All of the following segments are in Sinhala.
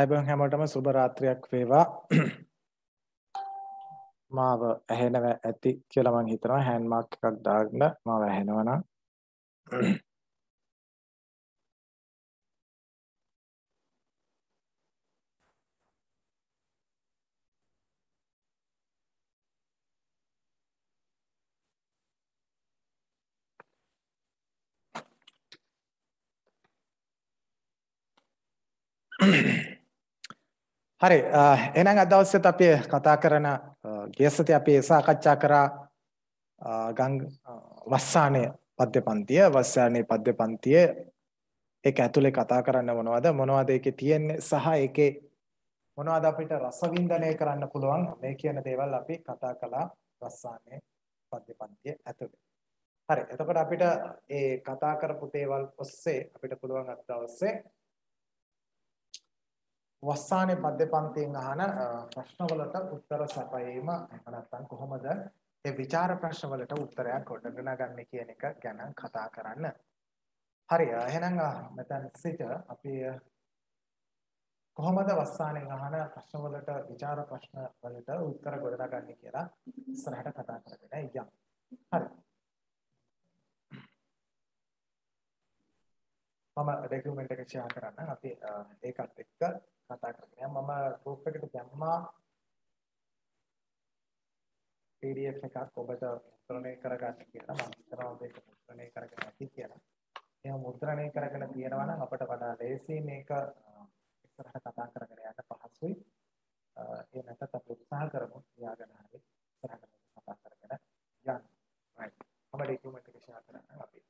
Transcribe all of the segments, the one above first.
අයබන් හැමෝටම සුබ රාත්‍රියක් වේවා. මාව ඇහෙනව ඇති කියලා මං හිතනවා. හෑන්ඩ් මාක් එකක් දාන්න. මාව ඇහෙනවා නම්. හරි එහෙනම් අද දවසේත් අපි කතා කරන ගිය සතියේ අපි සාකච්ඡා කරා ගංග වස්සානේ පද්‍යපන්තිය වස්සානේ පද්‍යපන්තිය. ඒක ඇතුලේ කතා කරන්න මොනවද? මොනවද ඒකේ තියෙන්නේ? සහ ඒකේ මොනවද අපිට රසවින්දනය කරන්න පුළුවන්? මේ කියන දේවල් අපි කතා කළා වස්සානේ පද්‍යපන්තිය ඇතුලේ. හරි එතකොට අපිට ඒ කතා කරපු දේවල් ඔස්සේ අපිට පුළුවන් අද දවසේ වස්සානේ මධ්‍ය පන්තියෙන් අහන ප්‍රශ්නවලට උත්තර සපයීම එහෙම නැත්නම් කොහොමද ඒ ਵਿਚාර ප්‍රශ්නවලට උත්තරයක් ගොඩනගන්නේ කියන එක ගැන කතා කරන්න. හරි එහෙනම් මෙතන සිට අපි කොහොමද වස්සානෙන් අහන ප්‍රශ්නවලට ਵਿਚාර ප්‍රශ්න වලට උත්තර ගොඩනගන්නේ කියලා ඉස්සරහට කතා කරගෙන යමු. හරි. මම ඩොකියුමන්ට් එක ෂෙයා කරන්න අපි ඒකත් එක්ක කතා කරගෙන මම ගෲප් එකට දැම්මා PDF එකක් ඔබට මුද්‍රණය කරගන්න කියලා මම හිතනවා මේක මුද්‍රණය කරගෙන ඇති කියලා. එහෙනම් මුද්‍රණය කරගෙන තියෙනවා නම් අපට වඩා ලේසි මේක ඉස්සරහට කතා කරගෙන යන්න පහසුයි. ඒ නැත්නම් අපි උත්සාහ කරමු තියාගෙන හරි ඉස්සරහට කතා කරගෙන යන්න. right. මම ඩොකියුමන්ට් එක ෂෙයා කරන්න අපි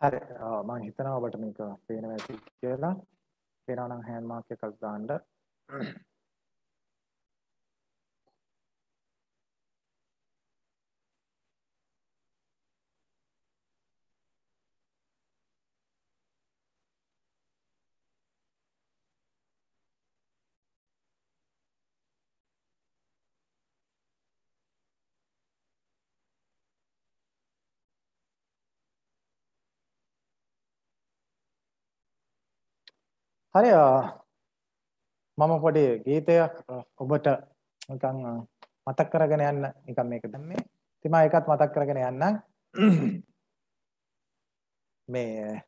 හරි මම හිතනවා ඔබට මේක පේනවා ඇති කියලා. පේනවා නම් හෑන්ඩ් මාක් එකක් දාන්න. හරි මම පොඩි ගීතයක් ඔබට නිකන් මතක් කරගෙන යන්න නිකන් මේක දැම්මේ. ඉතින් මම ඒකත් මතක් කරගෙන යන්නම්. මේ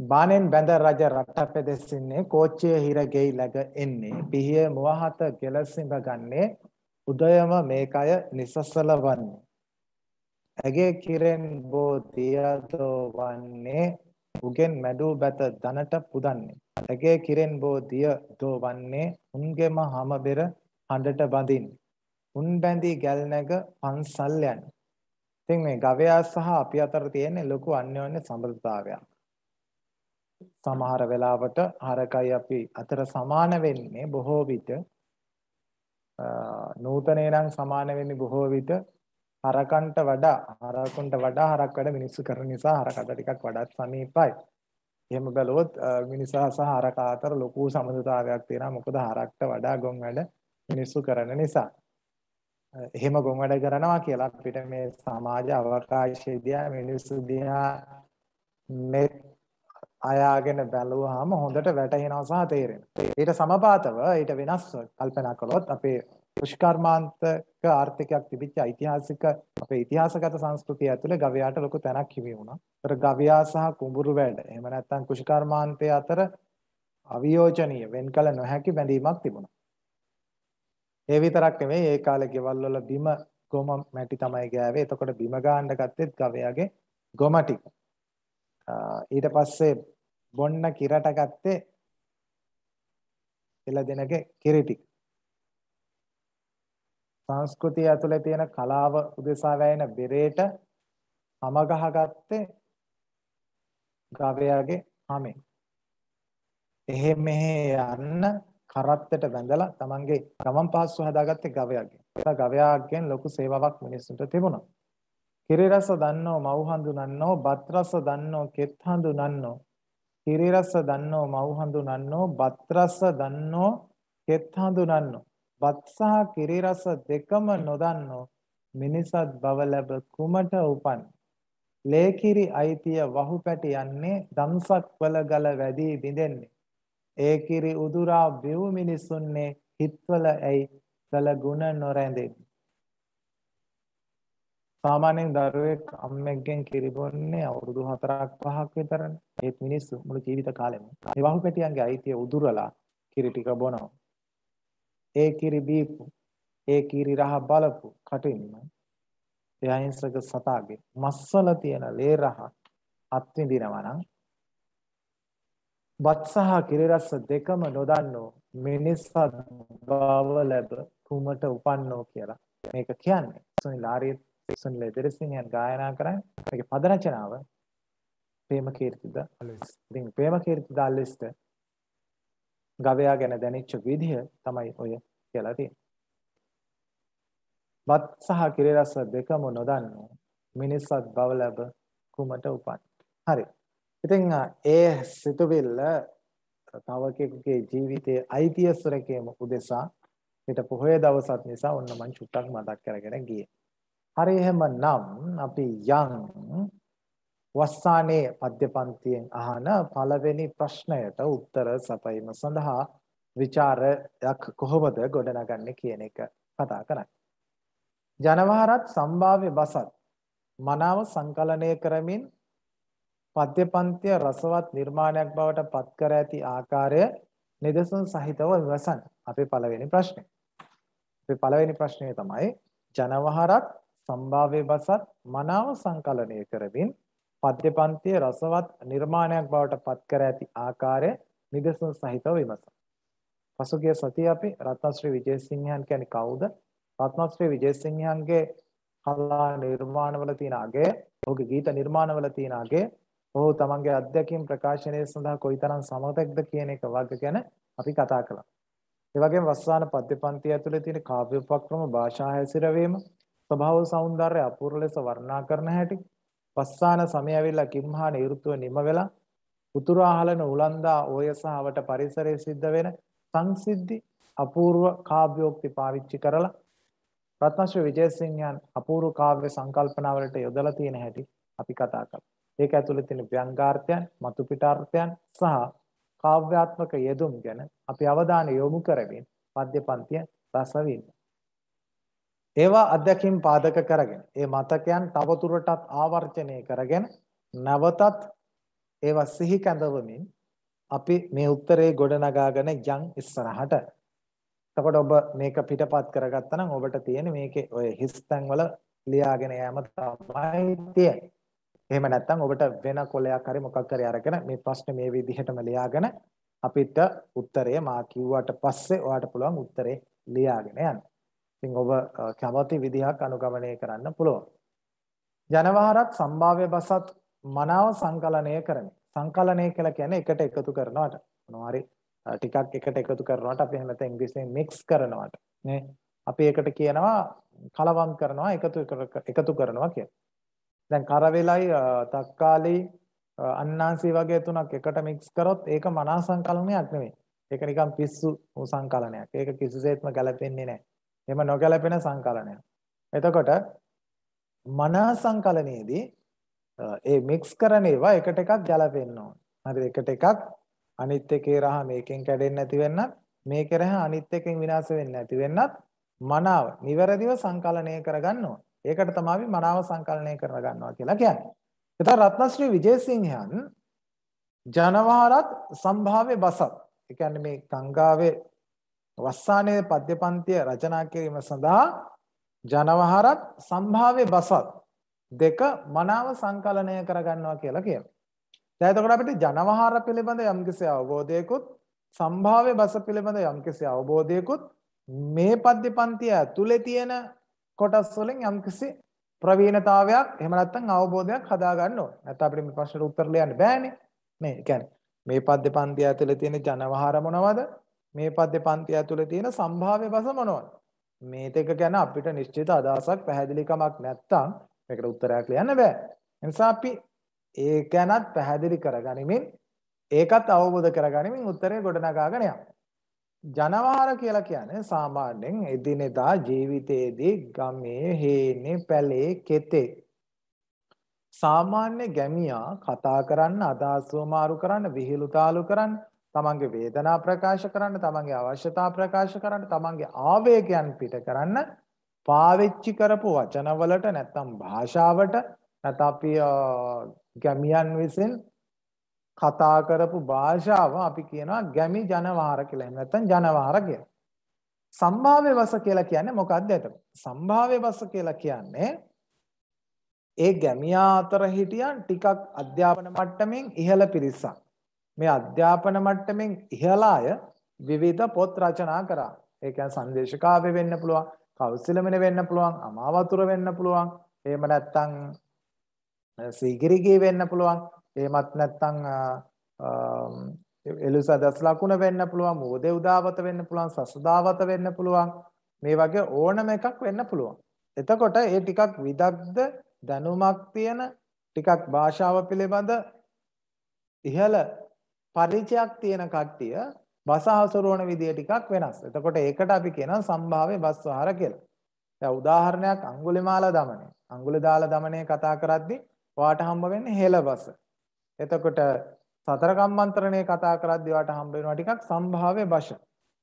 බානෙන් බැඳ රජ රට පෙදෙසින්නේ කෝච්චිය හිර ගෙයි läග එන්නේ පිහිය මුවහත කෙලසිඹ ගන්නේ උදයම මේකය නිසසල වන්නේ ඇගේ කිරෙන් බෝ දියදෝ වන්නේ උගෙන් මැඩූ බැත දනට පුදන්නේ. ඇගේ කිරෙන් බෝ දිය දෝ වන්නේ උන්ගෙම හම බෙර හඬට බඳින්. උන් බැඳී ගැල් නැග පන්සල් යන. ඉතින් මේ ගවයා සහ අපි අතර තියෙන ලොකු අන්‍යෝන්‍ය සම්බන්ධතාවයක්. සමහර වෙලාවට හරකයි අපි අතර සමාන වෙන්නේ බොහෝ විට නූතනේ නම් සමාන වෙන්නේ බොහෝ විට හරකන්ට වඩා හරකුන්ට වඩා හරක් වැඩ මිනිස්සු කරන නිසා හරකට ටිකක් වඩාත් සමීපයි. එහෙම බැලුවොත් මිනිසා සහ හරක අතර ලොකු සම්බන්ධතාවයක් තියෙනවා. මොකද හරක්ට වඩා ගොන් වැඩ මිනිස්සු කරන නිසා. එහෙම ගොන් වැඩ කරනවා කියලා අපිට මේ සමාජ අවකාශය දිහා මිනිස්සු දිහා මේ අයාගෙන බැලුවාම හොඳට වැටහෙනවා සහ තේරෙනවා. ඊට සමපාතව ඊට වෙනස්ව කල්පනා කළොත් අපේ කෘෂිකර්මාන්තක ආර්ථිකයක් තිබිච්ච ඓතිහාසික අපේ ඉතිහාසගත සංස්කෘතිය ඇතුලේ ගවයාට ලොකු තැනක් හිමි වුණා. ඒතර ගවයා සහ කුඹුරු වැඩ එහෙම නැත්නම් කෘෂිකර්මාන්තය අතර අවියෝජනීය වෙන් කළ නොහැකි බැඳීමක් තිබුණා. ඒ විතරක් නෙමෙයි ඒ කාලේ ගෙවල් වල බිම ගොම මැටි තමයි ගෑවේ. එතකොට බිම ගාන්න ගත්තෙත් ගවයාගේ ගොම ටික. ඊට පස්සේ බොන්න කිරට ගත්තේ එළදෙනගේ කිරි ටික. සංස්කෘතිය ඇතුලේ තියෙන කලාව උදෙසා වැයෙන බෙරේට හැම ගහගත්තේ ගවයාගේ හැමෙන්. එහෙ මෙහෙ යන්න කරත්තට බැඳලා තමන්ගේ ගමන් පහසු හදාගත්තේ ගවයාගෙන්. ඒක ගවයාගෙන් ලොකු සේවාවක් මිනිස්සුන්ට තිබුණා. කිරි රස දන්නෝ මව් හඳුනන්නෝ බත් රස දන්නෝ කෙත් හඳුනන්නෝ කිරි රස දන්නෝ මව් හඳුනන්නෝ බත් රස දන්නෝ කෙත් හඳුනන්නෝ බත් සහ කිරි රස දෙකම නොදන්නෝ මිනිසත් බව ලැබ කුමට උපන්? ලේකිරි අයිතිය වහු පැටි යන්නේ දම්සක් වල ගල වැඩි බිඳෙන්නේ. ඒ කිරි උදුරා බිව් මිනිසුන්නේ හිත්වල ඇයි කළ ගුණ නොරැඳෙන්නේ? සාමාන්‍යයෙන් දරුවෙක් අම්මෙක්ගෙන් කිරි බොන්නේ අවුරුදු 4ක් 5ක් විතරනේ. ඒත් මිනිස්සු මුළු ජීවිත කාලෙම. මේ වහු පැටියන්ගේ අයිතිය උදුරලා කිරි ටික බොනවා. ඒ කිරි බීපු ඒ කිරි රහ බලපු කටින්ම ඒ අහිංසක සතාගේ මස්සල තියෙන ලේ රහ අත්විඳිනවා නම් බත් සහ කිරි රස දෙකම නොදන්නෝ මිනිස්සත් බව ලැබ කුමට උපන්නෝ කියලා මේක කියන්නේ. සුනිල් ආරියත් සුනිල් දෙරසිංහයන් ගායනා කරන්නේ. මේකේ පද රචනාව ප්‍රේමකීර්තිද අලෙස් ඉතින් ප්‍රේමකීර්ති දාල්ලිස්ට ගවයා ගැන දැනෙච්ච විදිහ තමයි ඔය කියලා තියෙන්නේ. බත් සහ කිරි රස දෙකම නොදන්නෝ මිනිස්සත් බව ලැබ කුමට උපන්. හරි. ඉතින් ඒ සිතුවිල්ල තව කෙනෙකුගේ ජීවිතයේ අයිතිය සුරකීම උදෙසා පිට පොහොය දවසක් නිසා ඔන්න මං චුට්ටක් මතක් කරගෙන ගියේ. හරි එහෙමනම් අපි යම් වස්සානේ පද්‍ය පන්තියෙන් අහන පළවෙනි ප්‍රශ්නයට උත්තර සපයීම සඳහා ਵਿਚාරයක් කොහොමද ගොඩනගන්නේ කියන එක කතා කරන්නේ. ජනවහරත් සම්භාව්‍ය බසත් මනාව සංකලනය කරමින් පද්‍ය පන්තිය රසවත් නිර්මාණයක් බවට පත් කර ඇති ආකාරය නිදසුන් සහිතව විමසන්න. අපේ පළවෙනි ප්‍රශ්නේ. අපේ පළවෙනි ප්‍රශ්නේ තමයි ජනවහරත් සම්භාව්‍ය බසත් මනාව සංකලනය කරමින් පද්‍යපන්තිය රසවත් නිර්මාණයක් බවට පත් කර ඇති ආකාරය නිදසුන් සහිතව විමසන. පසුගිය සතියේ අපි රත්නශ්‍රී විජේසිංහයන් කියන්නේ කවුද? රත්නශ්‍රී විජේසිංහයන්ගේ කලා නිර්මාණවල තියෙන අගය, ඔහුගේ ගීත නිර්මාණවල තියෙන අගය, ඔහු තමන්ගේ අත්දැකීම් ප්‍රකාශනය සඳහා කොයිතරම් සමතෙක්ද කියන එක වගේ ගැන අපි කතා කළා. ඒ වගේම වස්සාන පද්‍ය පන්ති ඇතුලේ තියෙන කාව්‍ය උපක්‍රම භාෂා හැසිරවීම ස්වභාව సౌందර්ය අපූර්ව ලෙස වර්ණනා කරන හැටි වස්සාන සමය ඇවිල්ලා කිම්හා නිරුත්ව නිම වෙලා උතුරාහලන උලන්දා ඕයසහවට පරිසරයේ සිද්ධ වෙන සංසිද්ධි අපූර්ව කාව්‍යෝක්ති පාවිච්චි කරලා රත්නශ්‍රී විජයසිංහයන් අපූර්ව කාව්‍ය සංකල්පනාවලට යොදලා තියෙන හැටි අපි කතා කළා. ඒක ඇතුළේ තියෙන ව්‍යංගාර්ථයන්, මතු පිටාර්ථයන් සහ කාව්‍යාත්මක යෙදුම් ගැන අපි අවධානය යොමු කරමින් පද්‍ය පන්තිය රස ඒවා අධ්‍යක්ෂින් පාදක කරගෙන ඒ මතකයන් තවදුරටත් ආවර්ජනය කරගෙන නැවතත් ඒවා සිහි කැඳවමින් අපි මේ උත්තරේ ගොඩනගාගෙන යන් ඉස්සරහට එතකොට ඔබ මේක පිටපත් කරගත්තා නම් ඔබට තියෙන මේකේ ඔය හිස් තැන්වල ලියාගෙන යෑම තමයි තියෙන්නේ. එහෙම නැත්නම් ඔබට වෙන කොලයක් හරි මොකක් හරි අරගෙන මේ ප්‍රශ්නේ මේ විදිහටම ලියාගෙන අපිට උත්තරය මා කිව්වට පස්සේ ඔයාලට පුළුවන් උත්තරේ ලියාගෙන යන්න. ඉතින් ඔබ කැමති විදිහක් අනුගමනය කරන්න පුළුවන්. ජනවහරත් සම්භාව්‍ය බසත් මනාව සංකලනය කරමි. සංකලනය කියලා කියන්නේ එකට එකතු කරනවට. මොනවා හරි ටිකක් එකට එකතු කරනවට අපි එහෙම නැත්නම් ඉංග්‍රීසියෙන් මික්ස් කරනවට නේ අපි ඒකට කියනවා කලවම් කරනවා එකතු එකතු කරනවා කියලා. දැන් කරවෙලයි තක්කාලි අන්නාසි වගේ තුනක් එකට මික්ස් කරොත් ඒක මනා සංකලනයක් නෙමෙයි. ඒක නිකන් පිස්සු සංකලනයක්. ඒක කිසිසේත්ම ගැලපෙන්නේ නැහැ. එහෙම නොගැලපෙන සංකලනයක්. එතකොට මනා සංකලනයේදී ඒ මික්ස් කරන ඒවා එකට එකක් ගැලපෙන්න ඕන. හරි එකට එකක් අනිත් එකේ රහ මේකෙන් කැඩෙන්නේ නැති වෙන්නත් මේකේ රහ අනිත් එකෙන් විනාශ වෙන්නේ නැති වෙන්නත් මනාව නිවැරදිව සංකලනය කරගන්න ඕන. ඒකට තමයි මනාව සංකලනය කරගන්නවා කියලා කියන්නේ. එතකොට රත්නශ්‍රී විජේසිංහයන් ජනවහරත් සම්භාව්‍ය බසත්. ඒ කියන්නේ මේ ගංගාවේ වස්සානයේ පද්‍යපන්තිය රචනා කිරීම සඳහා ජනවහරත් සම්භාව්‍ය බසත් දෙක මනාව සංකලනය කරගන්නවා කියලා කියනවා. දැන් එතකොට අපිට ජනවහාර පිළිබඳ යම්කිසි අවබෝධයකුත් සම්භාව්‍ය බස පිළිබඳ යම්කිසි අවබෝධයකුත් මේ පද්‍ය පන්තිය ඇතුලේ තියෙන කොටස් වලින් යම්කිසි ප්‍රවීණතාවයක් එහෙම නැත්නම් අවබෝධයක් හදා ගන්න ඕනේ. නැත්නම් අපිට මේ ප්‍රශ්නට උත්තර ලියන්න බෑනේ. මේ කියන්නේ මේ පද්‍ය පන්තිය ඇතුලේ තියෙන ජනවහාර මොනවද? මේ පද්‍ය පන්තිය ඇතුලේ තියෙන සම්භාව්‍ය බස මොනවද? මේ දෙක ගැන අපිට නිශ්චිත අදහසක් පැහැදිලිකමක් නැත්නම් මේකට උත්තරයක් ලියන්න බෑ. එනිසා අපි ඒ ගැනත් පැහැදිලි කරගනිමින් ඒකත් අවබෝධ කරගනිමින් උත්තරේ ගොඩනගාගෙන යන්න. ජනවහර කියලා කියන්නේ සාමාන්‍යයෙන් එදිනෙදා ජීවිතයේදී ගමේ හේනේ පැලේ කෙතේ සාමාන්‍ය ගැමියා කතා කරන්න අදහස් මාරු කරන්න විහිළු තාලු කරන්න තමන්ගේ වේදනා ප්‍රකාශ කරන්න තමන්ගේ අවශ්‍යතා ප්‍රකාශ කරන්න තමන්ගේ ආවේගයන් පිට කරන්න පාවිච්චි කරපු වචනවලට නැත්නම් භාෂාවට නැත්නම් අපි ගැමියන් විසින් කතා කරපු භාෂාව අපි කියනවා ගැමි ජනවාර කියලා. එහෙම නැත්නම් ජනවාර කියලා. සම්භාව්‍ය වස කියලා කියන්නේ මොකක්ද එතකොට? සම්භාව්‍ය වස කියලා කියන්නේ ඒ ගැමියා අතර හිටියන් ටිකක් අධ්‍යාපන මට්ටමින් ඉහළ පිරිසක්. මේ අධ්‍යාපන මට්ටමින් ඉහළ අය විවිධ පොත් රචනා කරා. ඒ කියන්නේ සංදේශකාව්‍ය වෙන්න පුළුවන්, කෞසිලමින වෙන්න පුළුවන්, අමාවතුර වෙන්න පුළුවන්. එහෙම නැත්නම් සීගිරිගේ වෙන්න පුළුවන්. එහෙමත් නැත්නම් එලුසදස් ලකුණ වෙන්න පුළුවන්. මෝදේ උදාවත වෙන්න පුළුවන්. සසදාවත වෙන්න පුළුවන්. මේ වගේ ඕනම එකක් වෙන්න පුළුවන්. එතකොට ඒ ටිකක් විදග්ධ දැනුමක් තියෙන ටිකක් භාෂාව පිළිබඳ ඉහළ පරිචයක් තියෙන කට්ටිය බස හසුරුවන විදිය ටිකක් වෙනස්. එතකොට ඒකට අපි කියනවා සම්භාව්‍ය බස් වහර කියලා. දැන් උදාහරණයක් අඟුලිමාල දමනය. අඟුලිදාල දමනය කතා කරද්දී ඔයාට හම්බ වෙන්නේ හෙළබස. එතකොට සතර කම්මන්ත්‍රණය කතා කරද්දී ඔයාට හම්බ වෙනවා ටිකක් සම්භාව්‍ය බස.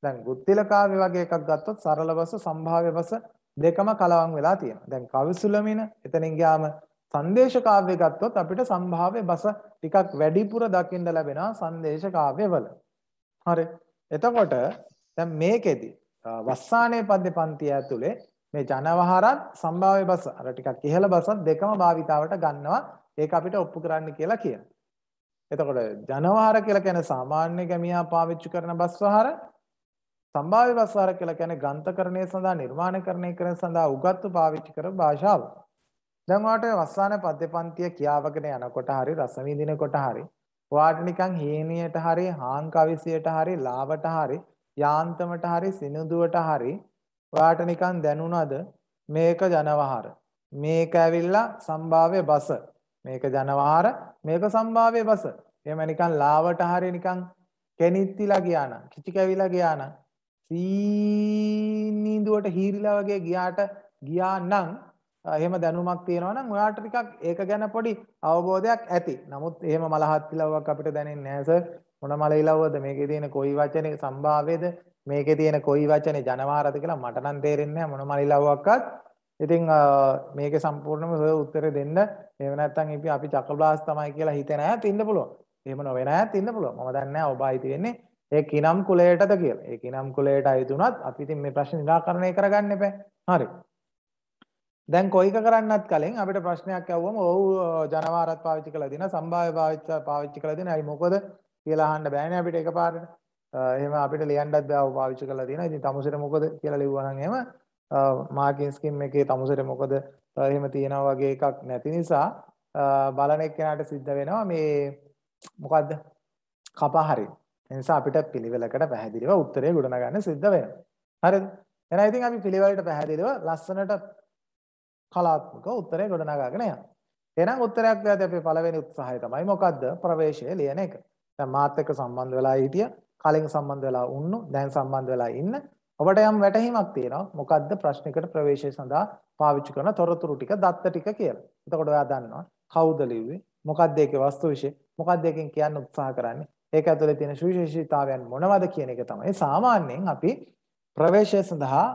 දැන් ගුත්තිල කාව්‍ය වගේ එකක් ගත්තොත් සරල බස සම්භාව්‍ය බස දෙකම කලවම් වෙලා තියෙනවා. දැන් කවිසුලමින එතනින් ගියාම සංදේශ කාව්‍ය ගත්තොත් අපිට සම්භාව්‍ය බස ටිකක් වැඩිපුර දකින්න ලැබෙනවා සංදේශ කාව්‍යවල. හරි. එතකොට දැන් මේකෙදි වස්සානේ පද්‍ය පන්තිය ඇතුලේ මේ ජනවහරත් සම්භාව්‍ය බස අර ටිකක් ඉහළ බසත් දෙකම භාවිතාවට ගන්නවා ඒක අපිට ඔප්පු කරන්න කියලා කියනවා. එතකොට ජනවහර කියලා කියන්නේ සාමාන්‍ය ගැමියා පාවිච්චි කරන බස් වහර සම්භාව්‍ය වස්වාර කියලා කියන්නේ ග්‍රන්ථකරණය සඳහා නිර්මාණකරණය කරන සඳහා උගත්තු පාවිච්චි කරන භාෂාව. දැන් ඔයාලට වස්සාන පද්‍යපන්තිය කියාවගෙන යනකොට හරි රස විඳිනකොට හරි ඔයාලට නිකන් හේනියට හරි හාන් කවිසියට හරි ලාවට හරි යාන්තමට හරි සිනුදුවට හරි ඔයාලට නිකන් දැනුණාද මේක ජනවහර. මේක ඇවිල්ලා සම්භාව්‍ය බස. මේක ජනවහර මේක සම්භාව්‍ය බස. එහෙම නිකන් ලාවට හරි නිකන් කෙනිත්තිලා ගියා නම් කිචි කැවිලා ගියා නම් සීනීඳුවට හීරිලා වගේ ගියාට ගියා නම් එහෙම දැනුමක් තියෙනවා නම් ඔයාට ටිකක් ඒක ගැන පොඩි අවබෝධයක් ඇති. නමුත් එහෙම මලහත් ඉලව්වක් අපිට දැනෙන්නේ නැහැ සර්. මොන මල ඉලව්වද මේකේ තියෙන කොයි වචනේ සම්භාව්‍යද මේකේ තියෙන කොයි වචනේ ජනවාරද කියලා මට නම් තේරෙන්නේ නැහැ මොන මල ඉලව්වක්වත්. ඉතින් මේකේ සම්පූර්ණම සර් උත්තර දෙන්න. එහෙම නැත්නම් ඉපි අපි චක්‍රබ්ලාස් තමයි කියලා හිතේ නැත් ඉන්න පුළුවන්. එහෙම නොවේ නැත් ඉන්න පුළුවන්. මම දන්නේ නැහැ ඔබ අයිති වෙන්නේ ඒ කිනම් කුලයටද කියලා. ඒ කිනම් කුලයට අයිති වුණත් අපි ඉතින් මේ ප්‍රශ්නේ निराකරණය කරගන්න එපා. හරි. දැන් කොයික කරන්නත් කලින් අපිට ප්‍රශ්නයක් ඇහුවම ඔව් ජනවාරත් පාවිච්චි කළා දින සම්භාව්‍ය පාවිච්චි පාවිච්චි කළා දින අයි මොකද කියලා අහන්න බෑනේ අපිට එකපාරට. එහෙම අපිට ලියන්නත් බෑ ඔව් පාවිච්චි කළා දින. ඉතින් තමුසෙට මොකද කියලා ලිව්වා නම් එහෙම මාකින් ස්කීම් එකේ තමුසෙට මොකද එහෙම තියනවා වගේ එකක් නැති නිසා බලන එක්කෙනාට සිද්ධ වෙනවා මේ මොකද්ද කපා හරින්න. ඒ නිසා අපිට පිළිවෙලකට පැහැදිලිව උත්තරේ ගොඩනගන්න සිද්ධ වෙනවා. හරිද? එහෙනම් ඉතින් අපි පිළිවෙලට පැහැදිලිව ලස්සනට කලාත්මක උත්තරේ ගොඩනගාගෙන යනවා. එහෙනම් උත්තරයක් දැන් අපේ පළවෙනි උත්සාහය තමයි මොකද්ද? ප්‍රවේශය ලියන එක. දැන් මාත් එක්ක සම්බන්ධ වෙලා හිටිය, කලින් සම්බන්ධ වෙලා වුණු, දැන් සම්බන්ධ වෙලා ඉන්න. ඔබට යම් වැටහීමක් තියෙනවා. මොකද්ද ප්‍රශ්නිකට ප්‍රවේශය සඳහා පාවිච්චි කරන තොරතුරු ටික, දත්ත ටික කියලා. එතකොට ඔයා දන්නවා කවුද ලිව්වේ? මොකද්ද ඒකේ වස්තු විශේෂ? මොකද්ද එකෙන් කියන්න උත්සාහ කරන්නේ? ඒක ඇතුලේ තියෙන සුවිශේෂීතාවයන් මොනවද කියන එක තමයි සාමාන්‍යයෙන් අපි ප්‍රවේශය සඳහා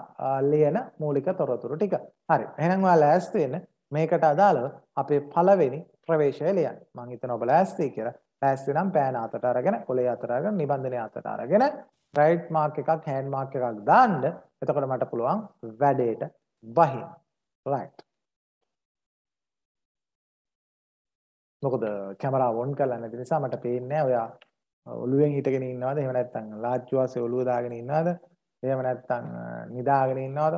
ලියන මූලික තොරතුරු ටික. හරි. එහෙනම් ඔයාලා ලෑස්ති වෙන්න මේකට අදාළව අපේ පළවෙනි ප්‍රවේශය ලියන්න. මම හිතනවා ඔබ ලෑස්ති කියලා. ලෑස්ති නම් පෑන අතට අරගෙන, කොලේ අතට අරගෙන, නිබන්ධනය අතට අරගෙන රයිට් මාක් එකක්, හෑන්ඩ් මාක් එකක් දාන්න. එතකොට මට පුළුවන් වැඩේට බහින්න. right. මොකද කැමරාව ඔන් කරලා නැති නිසා මට පේන්නේ නැහැ ඔයා ඔළුවෙන් හිටගෙන ඉන්නවද එහෙම නැත්නම් ලාච්චු වාසේ ඔළුව දාගෙන ඉන්නවද එහෙම නැත්නම් නිදාගෙන ඉන්නවද?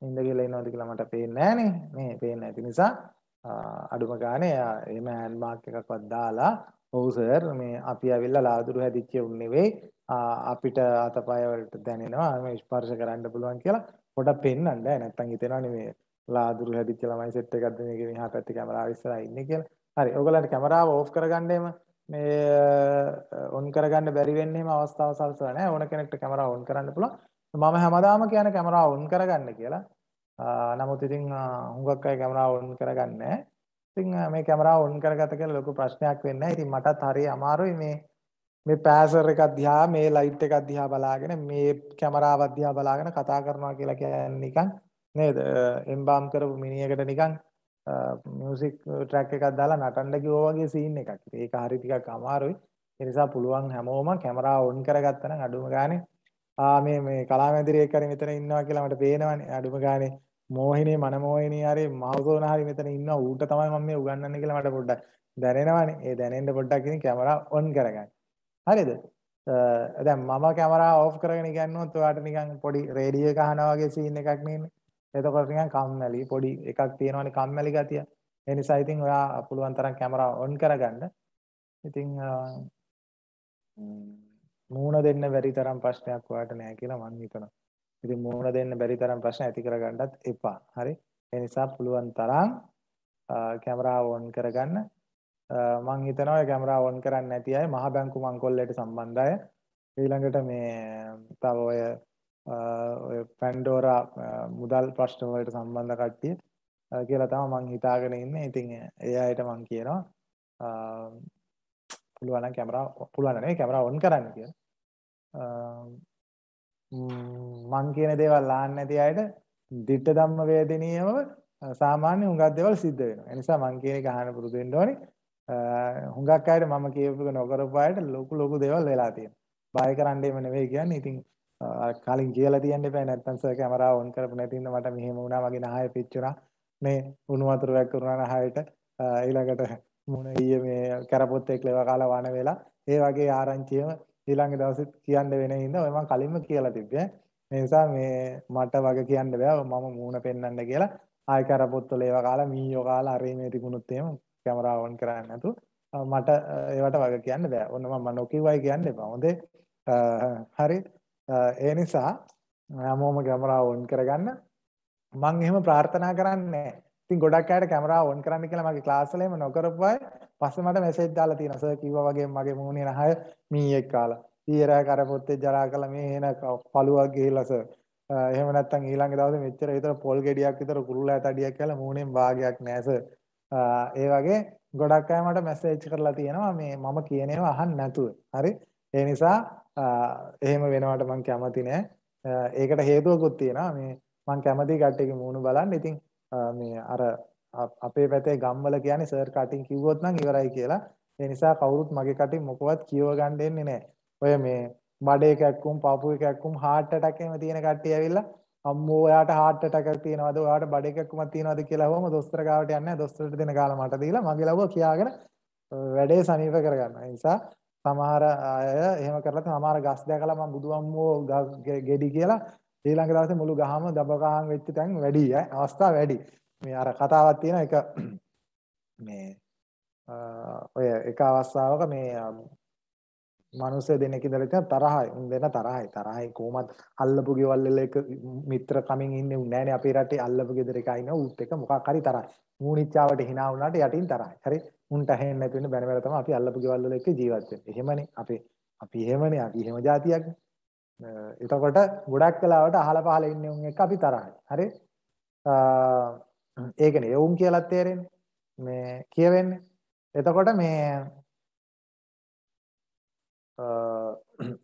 නිින්ද කියලා ඉන්නවද කියලා මට පේන්නේ නැහනේ. මේ පේන්නේ නැති නිසා අඩුම ගානේ එහෙම හෑන්ඩ් මාක් එකක්වත් දාලා ඔව් සර් මේ අපි ඇවිල්ලා ලාදුරු හැදිච්ච උන් නෙවෙයි අපිට අතපය වලට දැනෙනවා මේ ස්පර්ශ කරන්න පුළුවන් කියලා පොඩක් පෙන්වන්න නැත්නම් හිතෙනවනේ මේ ලාදුරු හැදිච්ච ළමයි සෙට් එකක්ද මේකේ මෙහා පැත්තේ කැමරාව ඉස්සරහා ඉන්නේ කියලා. හරි ඔයගලන්ට කැමරාව ඕෆ් කරගන්න එම මේ ඔන් කරගන්න බැරි වෙන්නේ එහෙම අවස්ථාව සලසලා නැහැ. ඕන කෙනෙක්ට කැමරාව ඔන් කරන්න පුළුවන්. මම හැමදාම කියන කැමරාව ඔන් කරගන්න කියලා. නමුත් ඉතින් හුඟක් අය කැමරාව ඔන් කරගන්නේ නැහැ. ඉතින් මේ කැමරාව ඔන් කරගත කියලා ලොකු ප්‍රශ්නයක් වෙන්නේ නැහැ. ඉතින් මටත් හරිය අමාරුයි මේ මේ පෑසර් එකක් දිහා මේ ලයිට් එකක් දිහා බලාගෙන මේ කැමරාවක් දිහා බලාගෙන කතා කරනවා කියලා කියන්නේ නිකන් නේද? එම්බාම් කරපු මිනිහෙකුට නිකන් මියුසික් ට්‍රැක් එකක් දාලා නටන්න කිව්වා වගේ සීන් එකක්. ඒක හරි ටිකක් අමාරුයි. ඒ නිසා පුළුවන් හැමෝම කැමරාව ඔන් කරගත්තා නම් අඩුම ගානේ ආ මේ මේ කලාමැදිරියෙක් හරි මෙතන ඉන්නවා කියලා මට පේනවනේ. අඩුම ගානේ මෝහිනේ මනමෝහිනේ හරි මහසෝන හරි මෙතන ඉන්නවා. ඌට තමයි මම මේ උගන්වන්නේ කියලා මට පොඩ්ඩක් දැනෙනවනේ. ඒ දැනෙන්න පොඩ්ඩක් ඉතින් කැමරාව ඔන් කරගන්න. හරිද? දැන් මම කැමරාව ඕෆ් කරගෙන ඉගෙනුවොත් ඔයාලට නිකන් පොඩි රේඩියෝ එක අහනවා වගේ සීන් එකක් නෙන්නේ. එතකොට නිකන් කම්මැලි පොඩි එකක් තියෙනවනේ කම්මැලි ගතිය. ඒ නිසා ඉතින් ඔයා පුළුවන් තරම් කැමරාව ඔන් කරගන්න. ඉතින් මූණ දෙන්න බැරි තරම් ප්‍රශ්නයක් ඔයාට නෑ කියලා මම හිතනවා. ඉතින් මූණ දෙන්න බැරි තරම් ප්‍රශ්න ඇති කරගන්නත් එපා. හරි? ඒ නිසා පුළුවන් තරම් කැමරාව ඔන් කරගන්න. මම හිතනවා ඒ කැමරාව ඔන් කරන්නේ නැති අය මහ බැංකු මංකොල්ලයට සම්බන්ධ අය ඊළඟට මේ තව ඔය ඔය පැන්ඩෝරා මුදල් ප්‍රශ්න වලට සම්බන්ධ කට්ටිය කියලා තමයි මං හිතාගෙන ඉන්නේ. ඉතින් ඒ අයට මං කියනවා පුළුවන් නම් කැමරාව පුළුවන් නෙවෙයි කැමරාව ඔන් කරන්න කියලා. මං කියන දේවල් ආන්න නැති අයට ditta ධම්ම වේදිනියම සාමාන්‍ය හුඟක් දේවල් සිද්ධ වෙනවා. ඒ නිසා මං කියන එක අහන්න පුරුදු වෙන්න ඕනේ. හුඟක් අයට මම කියපු එක නොකරපු අයට ලොකු ලොකු දේවල් වෙලා තියෙනවා. බය කරන්නේම නෙවෙයි කියන්නේ. ඉතින් කලින් කියලා තියන්න එපා නැත්නම් සර් කැමරාව ඔන් කරපු නැති ඉන්න මට මෙහෙම වුණා මගේ නහය පිච්චුණා මේ උණු වතුර වැක්කුණා නහයට ඊළඟට මුණ ඊයේ මේ කරපොත් එක්ක ලේවා කාලා වණ වෙලා ඒ වගේ ආරංචියම ඊළඟ දවසෙත් කියන්න වෙන හින්දා ඔය මම කලින්ම කියලා තිබ්බේ. ඒ නිසා මේ මට වගේ කියන්න බෑ මම මූණ පෙන්වන්න කියලා. ආයි කර පොත්වල ඒවා කාලා මීයෝ කාලා අරේ මේ තිබුණොත් එහෙම කැමරාව ඔන් කරන්නේ නැතු මට ඒවට වගේ කියන්න බෑ. ඔන්න මම නොකියුවයි කියන්න එපා. හොඳේ. හරි. ඒ නිසා හැමෝම කැමරාව ඔන් කරගන්න. මම එහෙම ප්‍රාර්ථනා කරන්නේ නැහැ. ඉතින් ගොඩක් අයට කැමරාව ඔන් කරන්න කියලා මගේ ක්ලාස් වල එහෙම නොකරපු අය පස්සේ මට මෙසේජ් දාලා තියෙනවා. සර් කිව්වා වගේ මගේ මූණේ නහය මීයක් කාලා. ඊයරා කරපොත්තේ ජරා කළා මේ එන පළුවක් ගිහිල්ලා සර්. එහෙම නැත්නම් ඊළඟ දවසේ මෙච්චර විතර පොල් ගෙඩියක් විතර කුරුල්ලා තඩියක් කියලා මූණෙන් භාගයක් නෑ සර්. ඒ වගේ ගොඩක් අය මට මැසේජ් කරලා තියෙනවා මේ මම කියන ඒවා අහන්න නැතුව. හරි? ඒ නිසා එහෙම වෙනවට මම කැමති නෑ. ඒකට හේතුවකුත් තියෙනවා. මේ මම කැමති කට්ටියගේ මූණ බලන්න. ඉතින් මේ අර අපේ පැත්තේ ගම්වල කියන්නේ සර් කටින් කිව්වොත් නම් ඉවරයි කියලා. ඒ නිසා කවුරුත් මගේ කටින් මොකවත් කියව ගන්න දෙන්නේ නැහැ. ඔය මේ බඩේ කැක්කුම්, පපුවේ කැක්කුම්, heart attack එහෙම තියෙන කට්ටිය ඇවිල්ලා අම්මෝ ඔයාට heart attack එකක් තියෙනවද? ඔයාට බඩේ කැක්කුමක් තියෙනවද කියලා අහුවම දොස්තර ගාවට යන්නේ නැහැ. දොස්තරට දෙන කාලා මට දීලා මගේ ලව්ව කියාගෙන වැඩේ සනීප කරගන්නවා. ඒ නිසා සමහර අය එහෙම කරලා සමහර ගස් දැකලා මම බුදු අම්මෝ ගෙඩි කියලා ඊළඟ දවසේ මුළු ගහම දබකහන් වෙච්ච තැන් වැඩි. ඈ අවස්ථා වැඩි. මේ අර කතාවක් තියෙන එක මේ ඔය එක අවස්ථාවක මේ මනුස්ස දෙනෙක් ඉඳලා තියෙන තරහයි. උන් දෙන තරහයි. තරහයි කොහමත්. අල්ලපු ගෙවල් වල එක මිත්‍ර කමින් ඉන්නේ උන් නෑනේ. අපේ රටේ අල්ලපු ගෙදර එකයි නේ ඌත් එක මොකක් හරි තරහයි. මූණිච්චාවට hina වුණාට යටින් තරහයි. හරි? උන්ට ඇහෙන්නේ නැති වෙන බැන බැන තමයි අපි අල්ලපු ගෙවල් වල එක ජීවත් වෙන්නේ. එහෙමනේ. අපි අපි එහෙමනේ. අපි එහෙම જાතියක්. එතකොට ගොඩක් වෙලාවට අහල පහල ඉන්නේ උන් එක අපි තරහයි. හරි? ඒකනේ එවුන් කියලා තේරෙන්නේ. මේ කියවෙන්නේ. එතකොට මේ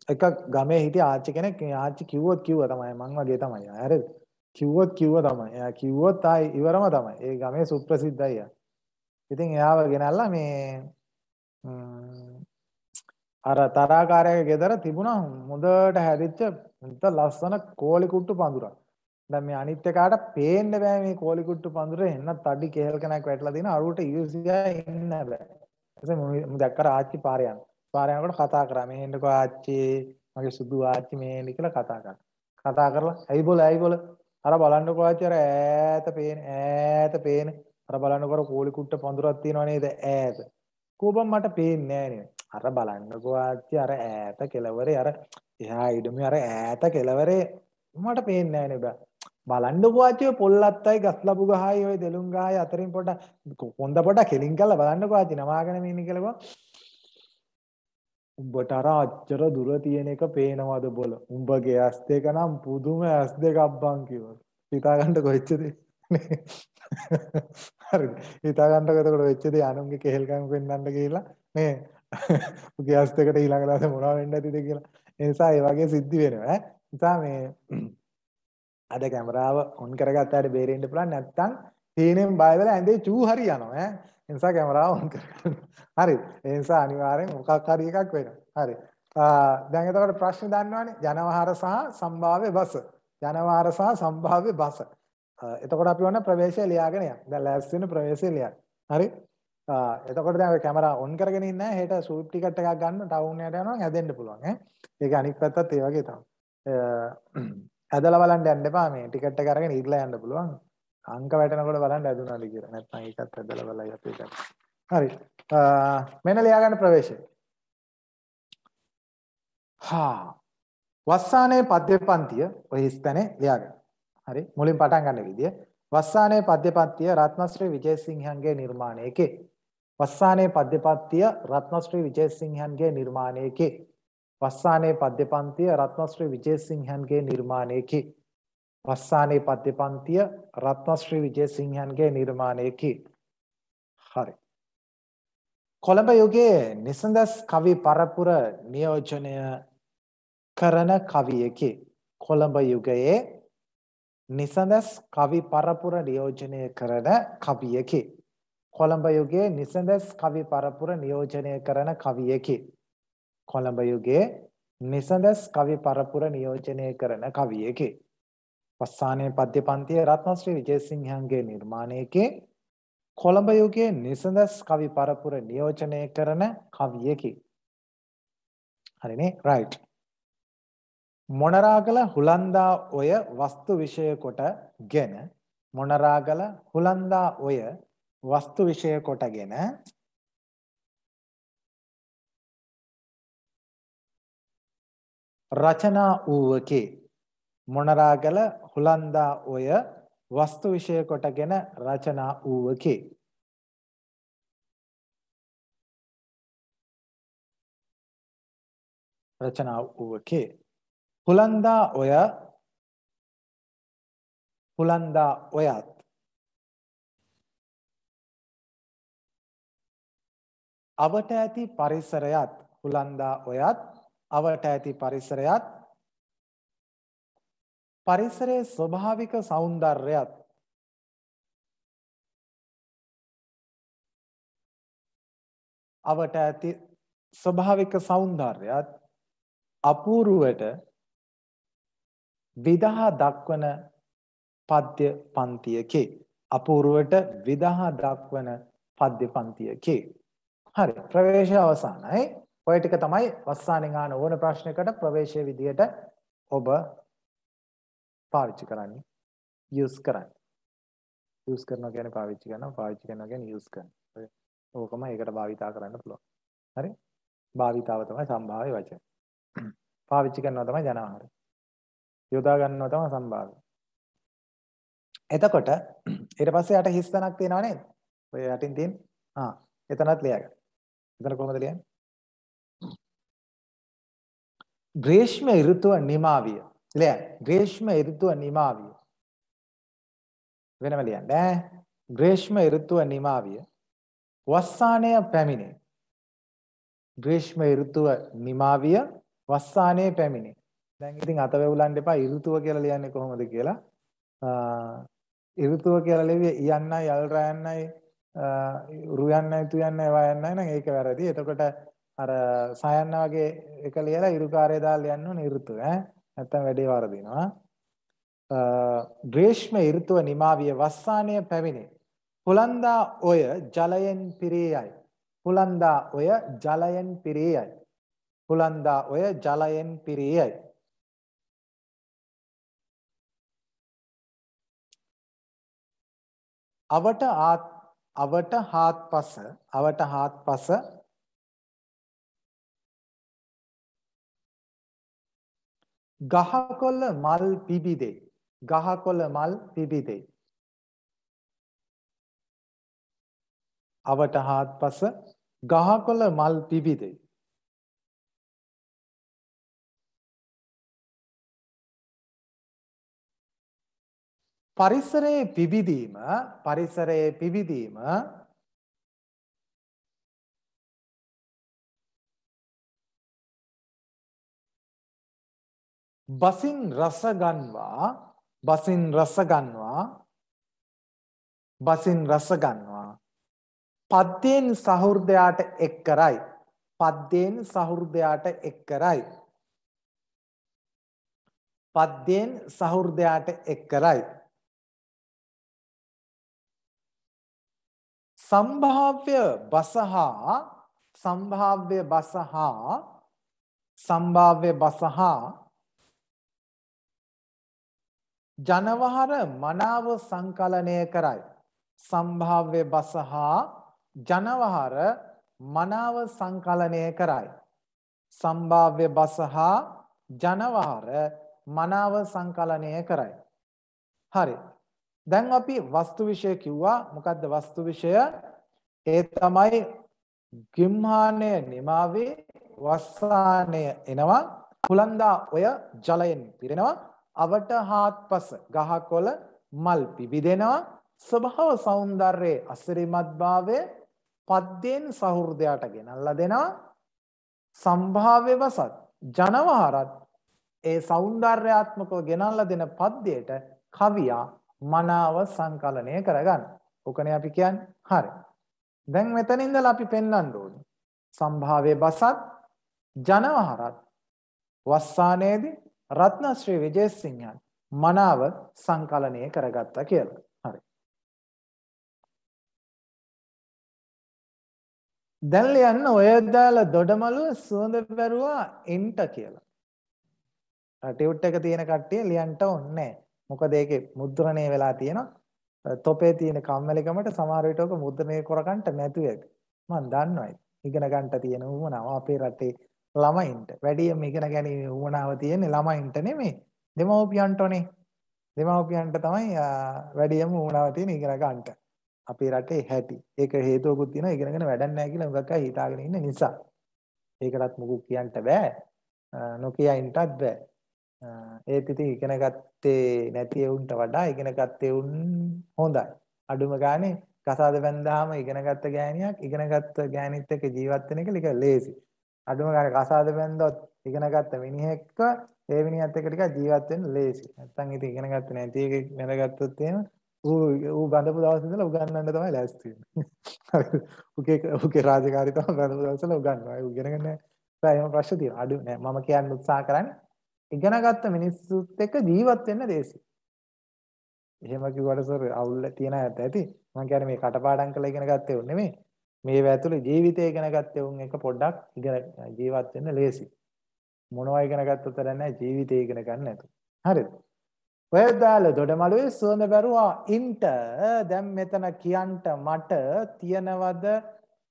එක ගමේ හිටිය ආච්චි කෙනෙක් මේ ආච්චි කිව්වොත් කිව්වා තමයි. මං වගේ තමයි. හරිද? කිව්වොත් කිව්වා තමයි. එයා කිව්වොත් ආයි ඉවරම තමයි. ඒ ගමේ සුප්‍රසිද්ධයි යා. ඉතින් එයාව ගෙනල්ලා මේ අර තරාකාරයාගේ ගෙදර තිබුණා හොඳට හැදිච්ච හොඳ ලස්සන කෝලි කුට්ටු පඳුරක්. දැන් මේ අනිත් එකාට පේන්න බෑ මේ කෝලි කුට්ටු පඳුරේ එන්න තඩි කේල් කෙනෙක් වැටලා දින අරුවට ඉවසියා ඉන්න බෑ. එතකොට මම දැක්කර ආච්චි පාරේ යනවා. පාර යනකොට කතා කරා මේ එන්නකෝ ආච්චි මගේ සුදු ආච්චි මේ එන්න කියලා කතා කරා. කතා කරලා ඇයි බොල ඇයි බොල අර බලන්නකෝ ආච්චි අර ඈත පේන ඈත පේන අර බලන්නකෝ කෝලි කුට්ට පඳුරක් තියෙනව නේද ඈත. කෝබම් මට පේන්නේ නෑ අර බලන්නකෝ ආච්චි අර ඈත කෙලවරේ අර එහා ඉඩමේ අර ඈත කෙලවරේ මට පේන්නේ නෑනේ බෑ. බලන්නකෝ ආච්චි ඔය පොල්ලත්තයි ගස් ලැබු ගහයි ඔය දෙලුම් ගහයි අතරින් පොඩ කොන්ද පොඩ කෙලින් කරලා බලන්නකෝ ආච්චි නමාගෙන මේ ඉන්නේ කියලා උඹට අර අච්චර දුර තියෙන එක පේනවද බොල. උඹගේ ඇස් දෙක නම් පුදුම ඇස් දෙකක් බං කිව්වා. හිතා ගන්න කොච්චද? හරිද? හිතා ගන්නකො එතකොට වෙච්ච දේ අනුන්ගේ කෙහෙල්කම් පෙන්වන්න කියලා නේ. උගේ ඇස් දෙකට ඊළඟ දවසේ මොනවා වෙන්න ඇතිද කියලා. ඒ නිසා ඒ වගේ සිද්ධි වෙනවා ඈ. නිසා මේ අද කැමරාව ඔන් කරගත්තාට බේරෙන්න පුළුවන් නැත්තම් තීනෙන් බය වෙලා ඇඳේ චූ හරි යනවා ඈ. ඒ නිසා කැමරාව ඔන් කරගන්න. හරි. ඒ නිසා අනිවාර්යෙන් මොකක් හරි එකක් වෙනවා. හරි. දැන් එතකොට ප්‍රශ්න දන්නවනේ ජනවහර සහ සම්භාව්‍ය බස. ජනවහර සහ සම්භාව්‍ය බස. එතකොට අපි ඔන්න ප්‍රවේශය ලියාගෙන යන්න. දැන් ලෑස්ති වෙන ප්‍රවේශය ලියන්න. හරි. එතකොට දැන් ඔය කැමරා ඔන් කරගෙන ඉන්නේ නැහැ. හෙට සූට් ටිකට් එකක් ගන්න ටවුන් එකට යනවා හැදෙන්න පුළුවන් ඈ. ඒක අනිත් පැත්තත් ඒ වගේ තමයි. ඇදලා බලන්න යන්න එපා මේ ටිකට් එක අරගෙන ඉරලා යන්න පුළුවන්. අංක වැටෙනකොට බලන්න ඇදුනාද කියලා. නැත්නම් ඒකත් ඇදලා බලයි අපි ඒක. හරි. මෙන්න ලියා ගන්න ප්‍රවේශය. හා. වස්සානේ පද්‍ය පන්තිය ඔය හිස්තැනේ ලියා ගන්න. හරි. මුලින් පටන් ගන්න විදිය. වස්සානේ පද්‍ය පන්තිය රත්නශ්‍රී විජේසිංහන්ගේ නිර්මාණයකේ. වස්සානේ පද්‍ය පන්තිය රත්නශ්‍රී විජේසිංහන්ගේ නිර්මාණයකේ. වස්සානේ පද්‍ය පන්තිය රත්නශ්‍රී විජේසිංහන්ගේ නිර්මාණයකේ. වස්සානේ පද්‍ය පන්තිය රත්නශ්‍රී විජේසිංහන්ගේ නිර්මාණයකේ. හරි. කොළඹ යුගයේ නිසඳස් කවි පරපුර නියෝජනය කරන කවියකි. කොළඹ යුගයේ නිසඳස් කවි පරපුර නියෝජනය කරන කවියකි. කොළඹ යුගයේ නිසඳස් කවි පරපුර නියෝජනය කරන කවියකි. කොළඹ යුගයේ නිසඳස් කවි පරපුර නියෝජනය කරන කවියකි. වස්සානයේ පද්‍ය පන්තියේ රත්නශ්‍රී විජේසිංහන්ගේ නිර්මාණයකේ කොළඹ යුගයේ නිසඳස් කවි පරපුර නියෝජනය කරන කවියකි. හරිනේ right මොනරාගල හුලන්දා ඔය වස්තු විෂය කොටගෙන මොනරාගල හුලන්දා ඔය වස්තු විෂය කොටගෙන රචනා වූවකේ. මොනරාගල හුලන්දා ඔය වස්තු විෂය කොටගෙන රචනා වූවකේ. රචනා වූවකේ. පුලන්දා ඔය පුලන්දා ඔයත්. අවට ඇති පරිසරයත් හුලන්දා ඔයත් අවට ඇති පරිසරයත් පරිසරයේ ස්වභාවික సౌందර්යයත් අවට ඇති ස්වභාවික సౌందර්යයත් අපූර්වට විදහා දක්වන පද්‍ය පන්තියකේ. අපූර්වට විදහා දක්වන පද්‍ය පන්තියකේ. හරි ප්‍රවේශය අවසానයි. ඔය ටික තමයි වස්සානෙන් ආන ඕන ප්‍රශ්නයකට ප්‍රවේශය විදියට ඔබ පාවිච්චි කරන්නේ. යූස් කරන්නේ. යූස් කරනවා කියන්නේ පාවිච්චි කරනවා පාවිච්චි කරනවා කියන්නේ යූස් කරනවා ඕකම ඒකට භාවිතා කරන්න පුළුවන්. හරි? භාවිතාව තමයි සම්භාව්‍ය වචන. පාවිච්චි කරනවා තමයි ජනආහාරය යොදා ගන්නවා තමයි සම්භාව්‍ය එතකොට ඊට පස්සේ යට හිස් තැනක් තියෙනව නේද ඔය යටින් තියෙන ආ එතනත් ලියගන්න එතන කොහොමද ලියන්නේ ග්‍රේෂ්ම ඍතුව නිමාවිය. ලියන්න. ග්‍රේෂ්ම ඍතුව නිමාවිය. වෙනම ලියන්න ඈ. ග්‍රේෂ්ම ඍතුව නිමාවිය. වස්සානය පැමිණේ. ග්‍රේෂ්ම ඍතුව නිමාවිය වස්සානයේ පැමිණේ. දැන් ඉතින් අත වෙවුලන්න එපා ඍතුව කියලා ලියන්නේ කොහොමද කියලා. ඍතුව කියලා ලියුවේ යන්නයි යල් රයන්නයි රු යන්නයි තු යන්නයි වා යන්නයි නම් ඒක වැරදි. එතකොට අර සයන්න වගේ එක ලියලා ඉරුකාරය දාලා ලියන්න ඕනේ ඍතු ඈ. නැත්තම් වැඩේ වරදිනවා. ග්‍රේෂ්ම ඍතුව නිමාවිය වස්සානය පැමිණේ හුලන්දා ඔය ජලයෙන් පිරේයයි හුලන්දා ඔය ජලයෙන් පිරේයයි හුලන්දා ඔය ජලයෙන් පිරේයයි අවට ආත් අවට හාත්පස අවට හාත්පස ගහකොළ මල් පිබිදේ. ගහකොළ මල් පිබිදේ. අවට හාත්පස ගහකොළ මල් පිබිදේ. පරිසරයේ පිබිදීම පරිසරයේ පිබිදීම බසින් රස ගන්වා බසින් රස ගන්වා බසින් රස ගන්වා. පද්‍යයෙන් සහෘදයාට එක් කරයි. පද්‍යයෙන් සහෘදයාට එක් කරයි. පද්‍යයෙන් සහෘදයාට එක් කරයි. සම්භාව්‍ය බසහා සම්භාව්‍ය බසහා සම්භාව්‍ය බසහා ජනවහර මනාව සංකලනය කරයි. සම්භාව්‍ය බස හා ජනවහර මනාව සංකලනය කරයි. සම්භාව්‍ය බස හා ජනවහර මනාව සංකලනය කරයි. හරි. දැන් අපි වස්තු විෂය කිව්වා. මොකද්ද වස්තු විෂය? ඒ තමයි ගිම්හාණය නිමාවේ වස්සාණය එනවා. හුලන්දා ඔය ජලයෙන් පිරෙනවා. අවට හාත්පස ගහකොළ මල් පිබිදෙනවා ස්වභාව సౌందර්යයේ අසිරිමත් භාවය පද්යෙන් සහෘදයට ගෙනල්ලා දෙනවා. සම්භාව්‍ය වසත් ජනවහරත් ඒ సౌందర్యාත්මකව ගෙනල්ලා දෙන පද්‍යයට කවියා මනාව සංකලනය කරගන්න. ඔකනේ අපි කියන්නේ. හරි. දැන් මෙතන ඉඳලා අපි පෙන්වන්න ඕනේ. සම්භාව්‍ය බසත් ජනවහරත් වස්සානයේදී රත්නශ්‍රී විජේසිංහන් මනාව සංකලනය කරගත්තා කියලා. හරි. දැන් ලියන්න ඔය දාලා දොඩමලුව සුවඳ බැරුවා ඉන්ට කියලා. ටියුට් එක තියෙන කට්ටිය ලියන්න ඕනේ මොකද ඒකේ මුද්‍රණය වෙලා තියෙනවා. තොපේ තියෙන කම්මැලිකමට සමහර විට ඔක මුද්‍රණය කරගන්න නැතුව එක. මම දන්නවයි. ඉගෙන ගන්න තියෙන උවමනාව අපේ රටේ ළමයින්ට. වැඩියෙන් ඉගෙන ගැනීම උවමනාව තියෙන්නේ ළමයින්ට නෙමෙයි. දෙමව්පියන්ටනේ. දෙමව්පියන්ට තමයි වැඩියෙන් උවමනාව තියෙන ඉගෙන ගන්නට. අපේ රටේ හැටි. ඒක හේතුවකුත් තියෙනවා ඉගෙනගෙන වැඩක් නැහැ කියලා මුගක් අය හිතාගෙන ඉන්න නිසා. ඒකටත් මුකුත් කියන්න බෑ. නොකිය ඉන්නටත් බෑ. ඒත් ඉතින් ඉගෙන ගත්තේ නැති උන්ට වඩා ඉගෙන ගත්තේ උන් හොඳයි. අඩුම ගානේ කසාද බැන්දාම ඉගෙන ගත්ත ගෑණියක් ඉගෙන ගත්ත ගෑණිත් එක්ක ජීවත් වෙන එක ලික ලේසි. අඩුම ගානේ කසාද බැන්දොත් ඉගෙන ගත්ත මිනිහෙක්ව ඒ මිනිහත් එක්ක ටිකක් ජීවත් වෙන්න ලේසි. නැත්තම් ඉතින් ඉගෙන ගත්තේ නැති එකෙක් මැරගත්තොත් එහෙම ඌ ඌ බඳපු දවස් ඉඳලා උගන්වන්න තමයි ලෑස්ති වෙන්නේ. හරි. ඌගේ ඌගේ රාජකාරී තමයි බඳපු දවස්වල උගන්වනවා. ඒ උගෙනගෙන නැහැ. එහෙම ප්‍රශ්න තියෙනවා. අඩු නෑ. මම කියන්න උත්සාහ කරන්නේ ඉගෙනගත්ත මිනිස්සුත් එක්ක ජීවත් වෙන්න දේසි. එහෙම කිව්වට සර් අවුල් තියෙන ඇත්ත ඇති. මම කියන්නේ මේ කටපාඩම් කරලා ඉගෙන ගත්තේ උන් නෙමෙයි. මේ ඇතුලේ ජීවිතය ඉගෙන ගත්තේ උන් එක පොඩ්ඩක් ඉගෙන ජීවත් වෙන්න ලේසි. මොනවා ඉගෙන ගත්තොත් නැහැ ජීවිතය ඉගෙන ගන්න නැතු. හරිද? ඔය දාල දොඩමළුවේ සුවඳ බැරුවා ඉන්ට දැන් මෙතන කියන්ට මට තියනවද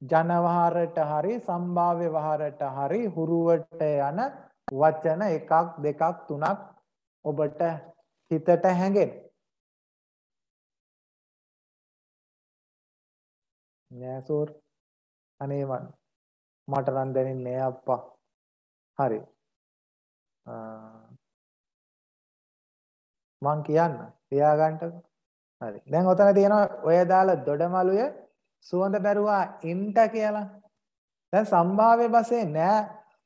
ජනවහරට හරි සම්භාව්‍ය වහරට හරි හුරුවට යන වචන එකක් දෙකක් තුනක් ඔබට හිතට හැඟෙන. නෑ සෝර්. අනේ මන් මට නම් දැනෙන්නේ අප්පා. හරි. මං කියන්න. තියාගන්නකො. හරි. දැන් ඔතන තියෙනවා ඔය දාලා දොඩමලුය සුවඳ බැරුවා ඉන්ට කියලා. දැන් සම්භාව්‍ය බසේ නෑ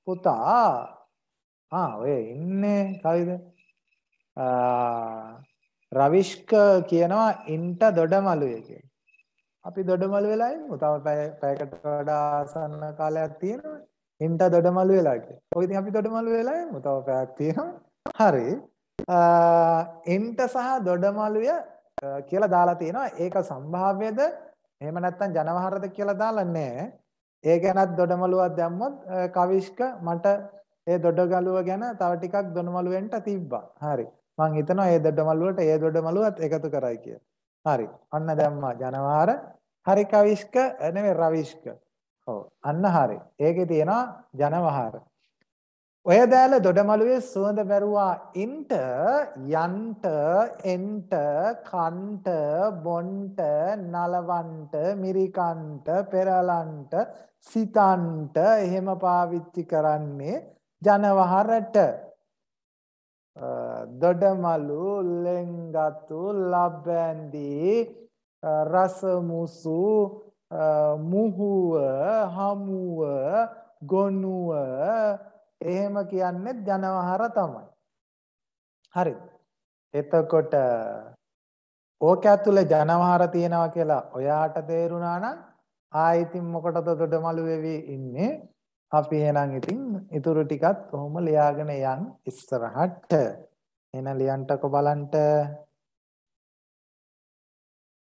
පුතා. ආ ඔය ඉන්නේ කවිද රවිෂ්ක කියනවා ඉන්ට දොඩමලුය කියලා අපි දොඩමලු වෙලා ඉමු තව පැයකට වඩා ආසන්න කාලයක් තියෙනවා ඉන්ට දොඩමලු වෙලා කියලා ඔය ඉතින් අපි දොඩමලු වෙලා ඉමු තව පැයක් තියෙනවා හරි එන්ට සහ දොඩමලුය කියලා දාලා තියෙනවා. ඒක සම්භාව්‍යද එහෙම නැත්නම් ජනවහරද කියලා දාලා නැහැ. ඒ ගැනත් දොඩමලුවක් දැම්මොත් කවිෂ්ක මට ඒ දොඩගලුව ගැන තව ටිකක් දොඩමලුවෙන්ට තිබ්බා. හරි. මං හිතනවා ඒ දොඩමලුවට ඒ දොඩමලුවත් එකතු කරයි කියලා. හරි. අන්න දැම්මා ජනවහර. හරි කවිෂ්ක නෙවෙයි රවිෂ්ක. ඔව්. අන්න හරි. ඒකේ තියෙනවා ජනවහර. ඔය දෑල දොඩමළුවේ සුවඳ බැරුවා ඉන්ට යන්ට එන්ට කන්ට බොන්ට නලවන්ට මිරිකන්ට පෙරලන්ට සිතන්ට එහෙම පාවිච්චි කරන්නේ ජනවහරට දොඩමලු ලෙංගතු ලබැඳී රසමුසු මුහුව හමුව ගොනුව එහෙම කියන්නේ ජනවහර තමයි. හරිද? එතකොට ඕක ඇතුලේ ජනවහර තියෙනවා කියලා ඔයාට තේරුණා නම් ආයෙ ඉතින් මොකටද දොඩමලු වෙවි ඉන්නේ? අපි එහෙනම් ඉතින් ඊටු ටිකත් කොහොම ලියාගෙන යන් ඉස්සරහට. එන ලියන්ටකො බලන්න.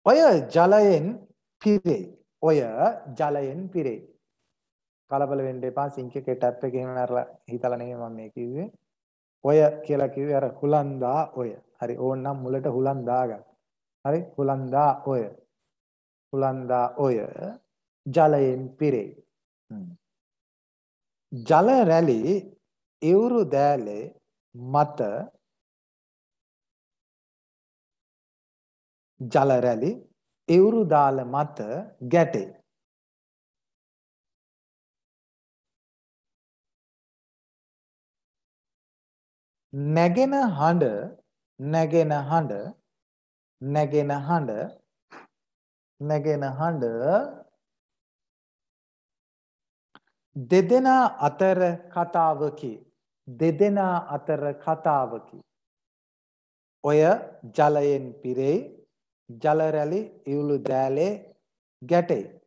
ඔය ජලයෙන් පිරේ. ඔය ජලයෙන් පිරේ. කලබල වෙන්න එපා සිංක් එකේ ටැප් එකේ එහෙම අරලා හිතලා නෙමෙයි මම මේ කිව්වේ. ඔය කියලා කිව්වේ අර හුලන්දා ඔය. හරි ඕන්නම් මුලට හුලන් දාගන්න. හරි හුලන්දා ඔය. හුලන්දා ඔය ජලයෙන් පිරේ. ජල රැලි ඉවුරු දෑලේ මත ජල රැලි ඉවුරු දාල මත ගැටේ. නැගෙන හඬ නැගෙන හඬ නැගෙන හඬ නැගෙන හඬ දෙදෙනා අතර කතාවකි. දෙදෙනා අතර කතාවකි. ඔය ජලයෙන් පිරෙයි ජල රැලි ඉවුළු දෑලේ ගැටේ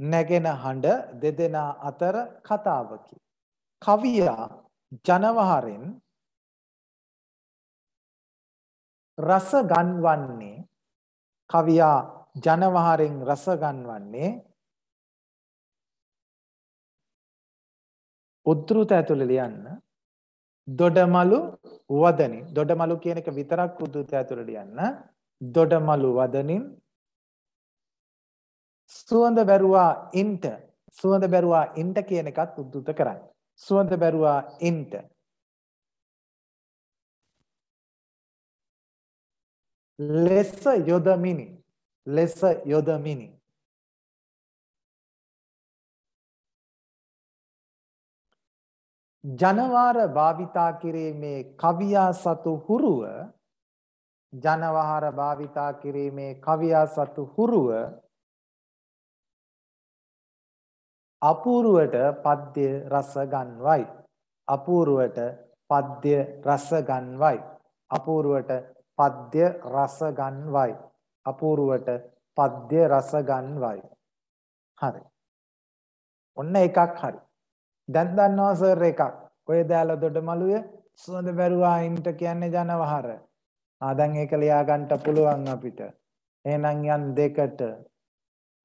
නැගෙන හඬ දෙදෙනා අතර කතාවකි. කවියා ජනවහරෙන් රස ගන්වන්නේ කවියා ජනවහරෙන් රස ගන්වන්නේ උද්ෘත ඇතුළේ ලියන්න. දොඩමලු වදනින්. දොඩමලු කියන එක විතරක් උද්ෘත ඇතුළේ ලියන්න. දොඩමලු වදනින් සුවඳ බැරුවා ඉන්ට සුවඳ බැරුවා ඉන්ට කියන එකත් උද්දුත කරන්න. සුවඳ බැරුවා ඉන්ට ලෙස යොදමිනි ලෙස යොදමිනි ජනවාර භාවිතා කිරීමේ කවියා සතු හුරුව ජනවහර භාවිතා කිරීමේ කවියා සතු හුරුව අපූර්වට පද්‍ය රස ගන්වයි. අපූර්වට පද්‍ය රස ගන්වයි. අපූර්වට පද්‍ය රස ගන්වයි. අපූර්වට පද්‍ය රස ගන්වයි. හරි. ඔන්න එකක් හරි. දැන් දන්නවා සර් එකක්. ඔය දාල දොඩමලුවේ සුවඳ බැරුවා ඉන්ට කියන්නේ ජනවහර. ආ දැන් ඒක ලියා ගන්න පුළුවන් අපිට. එහෙනම් යන් දෙකට.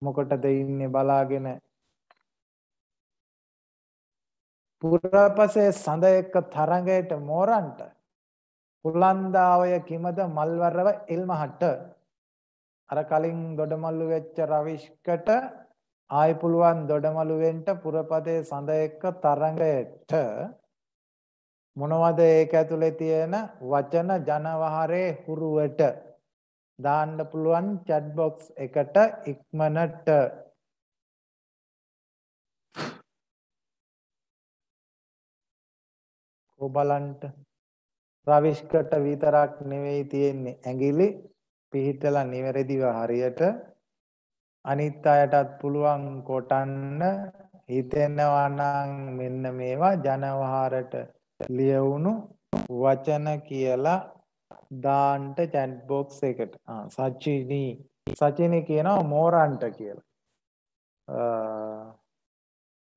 මොකටද ඉන්නේ බලාගෙන? පුරපසේ සඳ එක්ක තරඟයට මෝරන්ට පුලන්දාවය කිමද මල්වරව ඉල්මහට අර කලින් දොඩමල්ලු වෙච්ච රවිෂ්කට ආයි පුළුවන් දොඩමලු වෙන්න පුරපදේ සඳ එක්ක තරඟයට මොනවද ඒක ඇතුලේ තියෙන වචන ජනවහරේ හුරුවට? දාන්න පුළුවන් chat box එකට ඉක්මනට. ඔබලන්ට රවිෂ්කට විතරක් නෙවෙයි තියෙන්නේ ඇඟිලි. පිහිටලා නිවැරදිව හරියට අනිත් අයටත් පුළුවන් කොටන්න හිතෙනවා නම් මෙන්න මේවා ජනවහරට ලියවුණු වචන කියලා දාන්න chat box එකට. ආ සචිනි සචිනි කියනවා මෝරන්ට කියලා.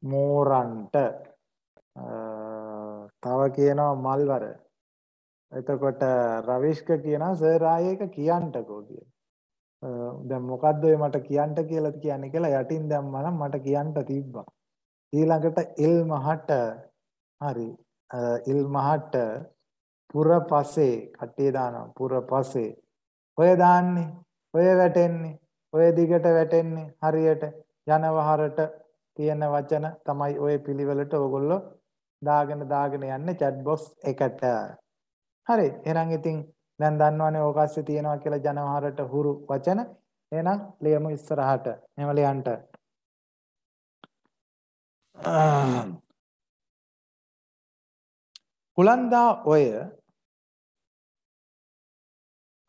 මෝරන්ට තව කියනවා මල්වර. එතකොට රවිෂ්ක කියනවා සර් ආයේ එක කියන්නකෝ කියලා. දැන් මොකද්ද ඔය මට කියන්න කියලා කියන්නේ කියලා යටින් දැම්මා නම් මට කියන්න තිබ්බා. ඊළඟට ඉල් මහට හරි ඉල් මහට පුරපසේ කට්ටිය දානවා පුරපසේ ඔය දාන්නේ ඔය වැටෙන්නේ ඔය දිගට වැටෙන්නේ හරියට යනවහරට තියෙන වචන තමයි ඔය පිළිවෙලට ඕගොල්ලෝ දාගෙන දාගෙන යන්නේ chat box එකට. හරි. එහෙනම් ඉතින් දැන් දන්නවනේ ඕකස්සේ තියෙනවා කියලා ජනවහරට හුරු වචන. එහෙනම් ලියමු ඉස්සරහට. එහෙම ලියන්න. කුලන්දා ඔය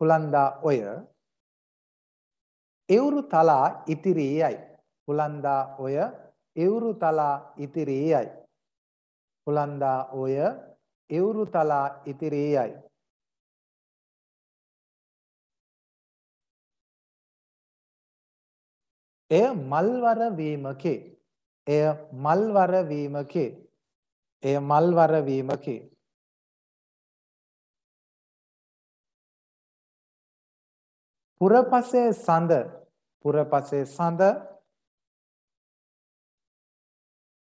කුලන්දා ඔය එවුරු තලා ඉතිරියයි. කුලන්දා ඔය එවුරු තලා ඉතිරියයි. කුලන්දා ඔය එවුරු තලා ඉතිරියයි. එය මල්වර වීමකි. එය මල්වර වීමකි. එය මල්වර වීමකි. පුරපසේ සඳ පුරපසේ සඳ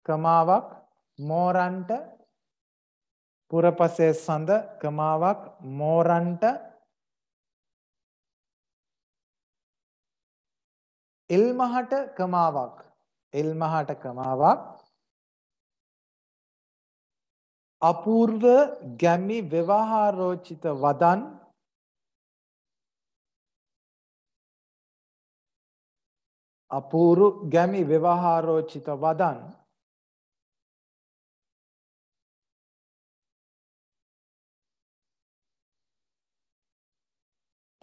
කමාවක් මෝරන්ට පුරපසේ සඳ කමාවක් මෝරන්ට එල්මහට කමාවක් එල්මහට කමාවක් අපූර්ව ගැමි ව්‍යවහාරෝචිත වදන්. අපූරු ගැමි ව්‍යවහාරෝචිත වදන්.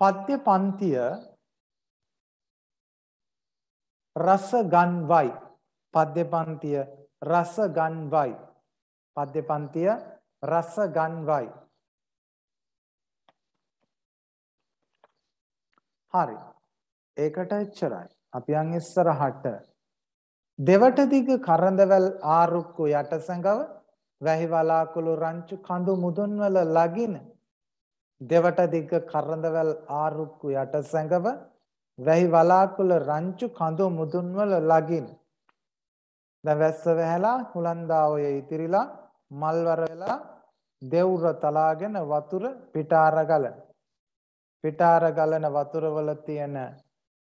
පද්‍ය පන්තිය රස ගන්වයි පද්‍ය පන්තිය රස ගන්වයි පද්‍ය පන්තිය රස ගන්වයි හරි. ඒකට එච්චරයි. අපි යන් ඉස්සරහට දෙවට දිග කරඳවැල් ආරුක්කු යටසඟව වැහි වලාකුළු රංචු කඳු මුදුන්වල ලගින දෙවට දිග කරඳවැල් ආරුක්කු යටසඟව වැහි වලාකුළ රංචු කඳු මුදුන්වල ලගින් දැන් වැස්ස වැහැලා හුලන්දා ඔය ඉතිරිලා මල්වර වෙලා දෙවුර තලාගෙන වතුර පිටාර ගලන. පිටාර ගලන වතුර වල තියෙන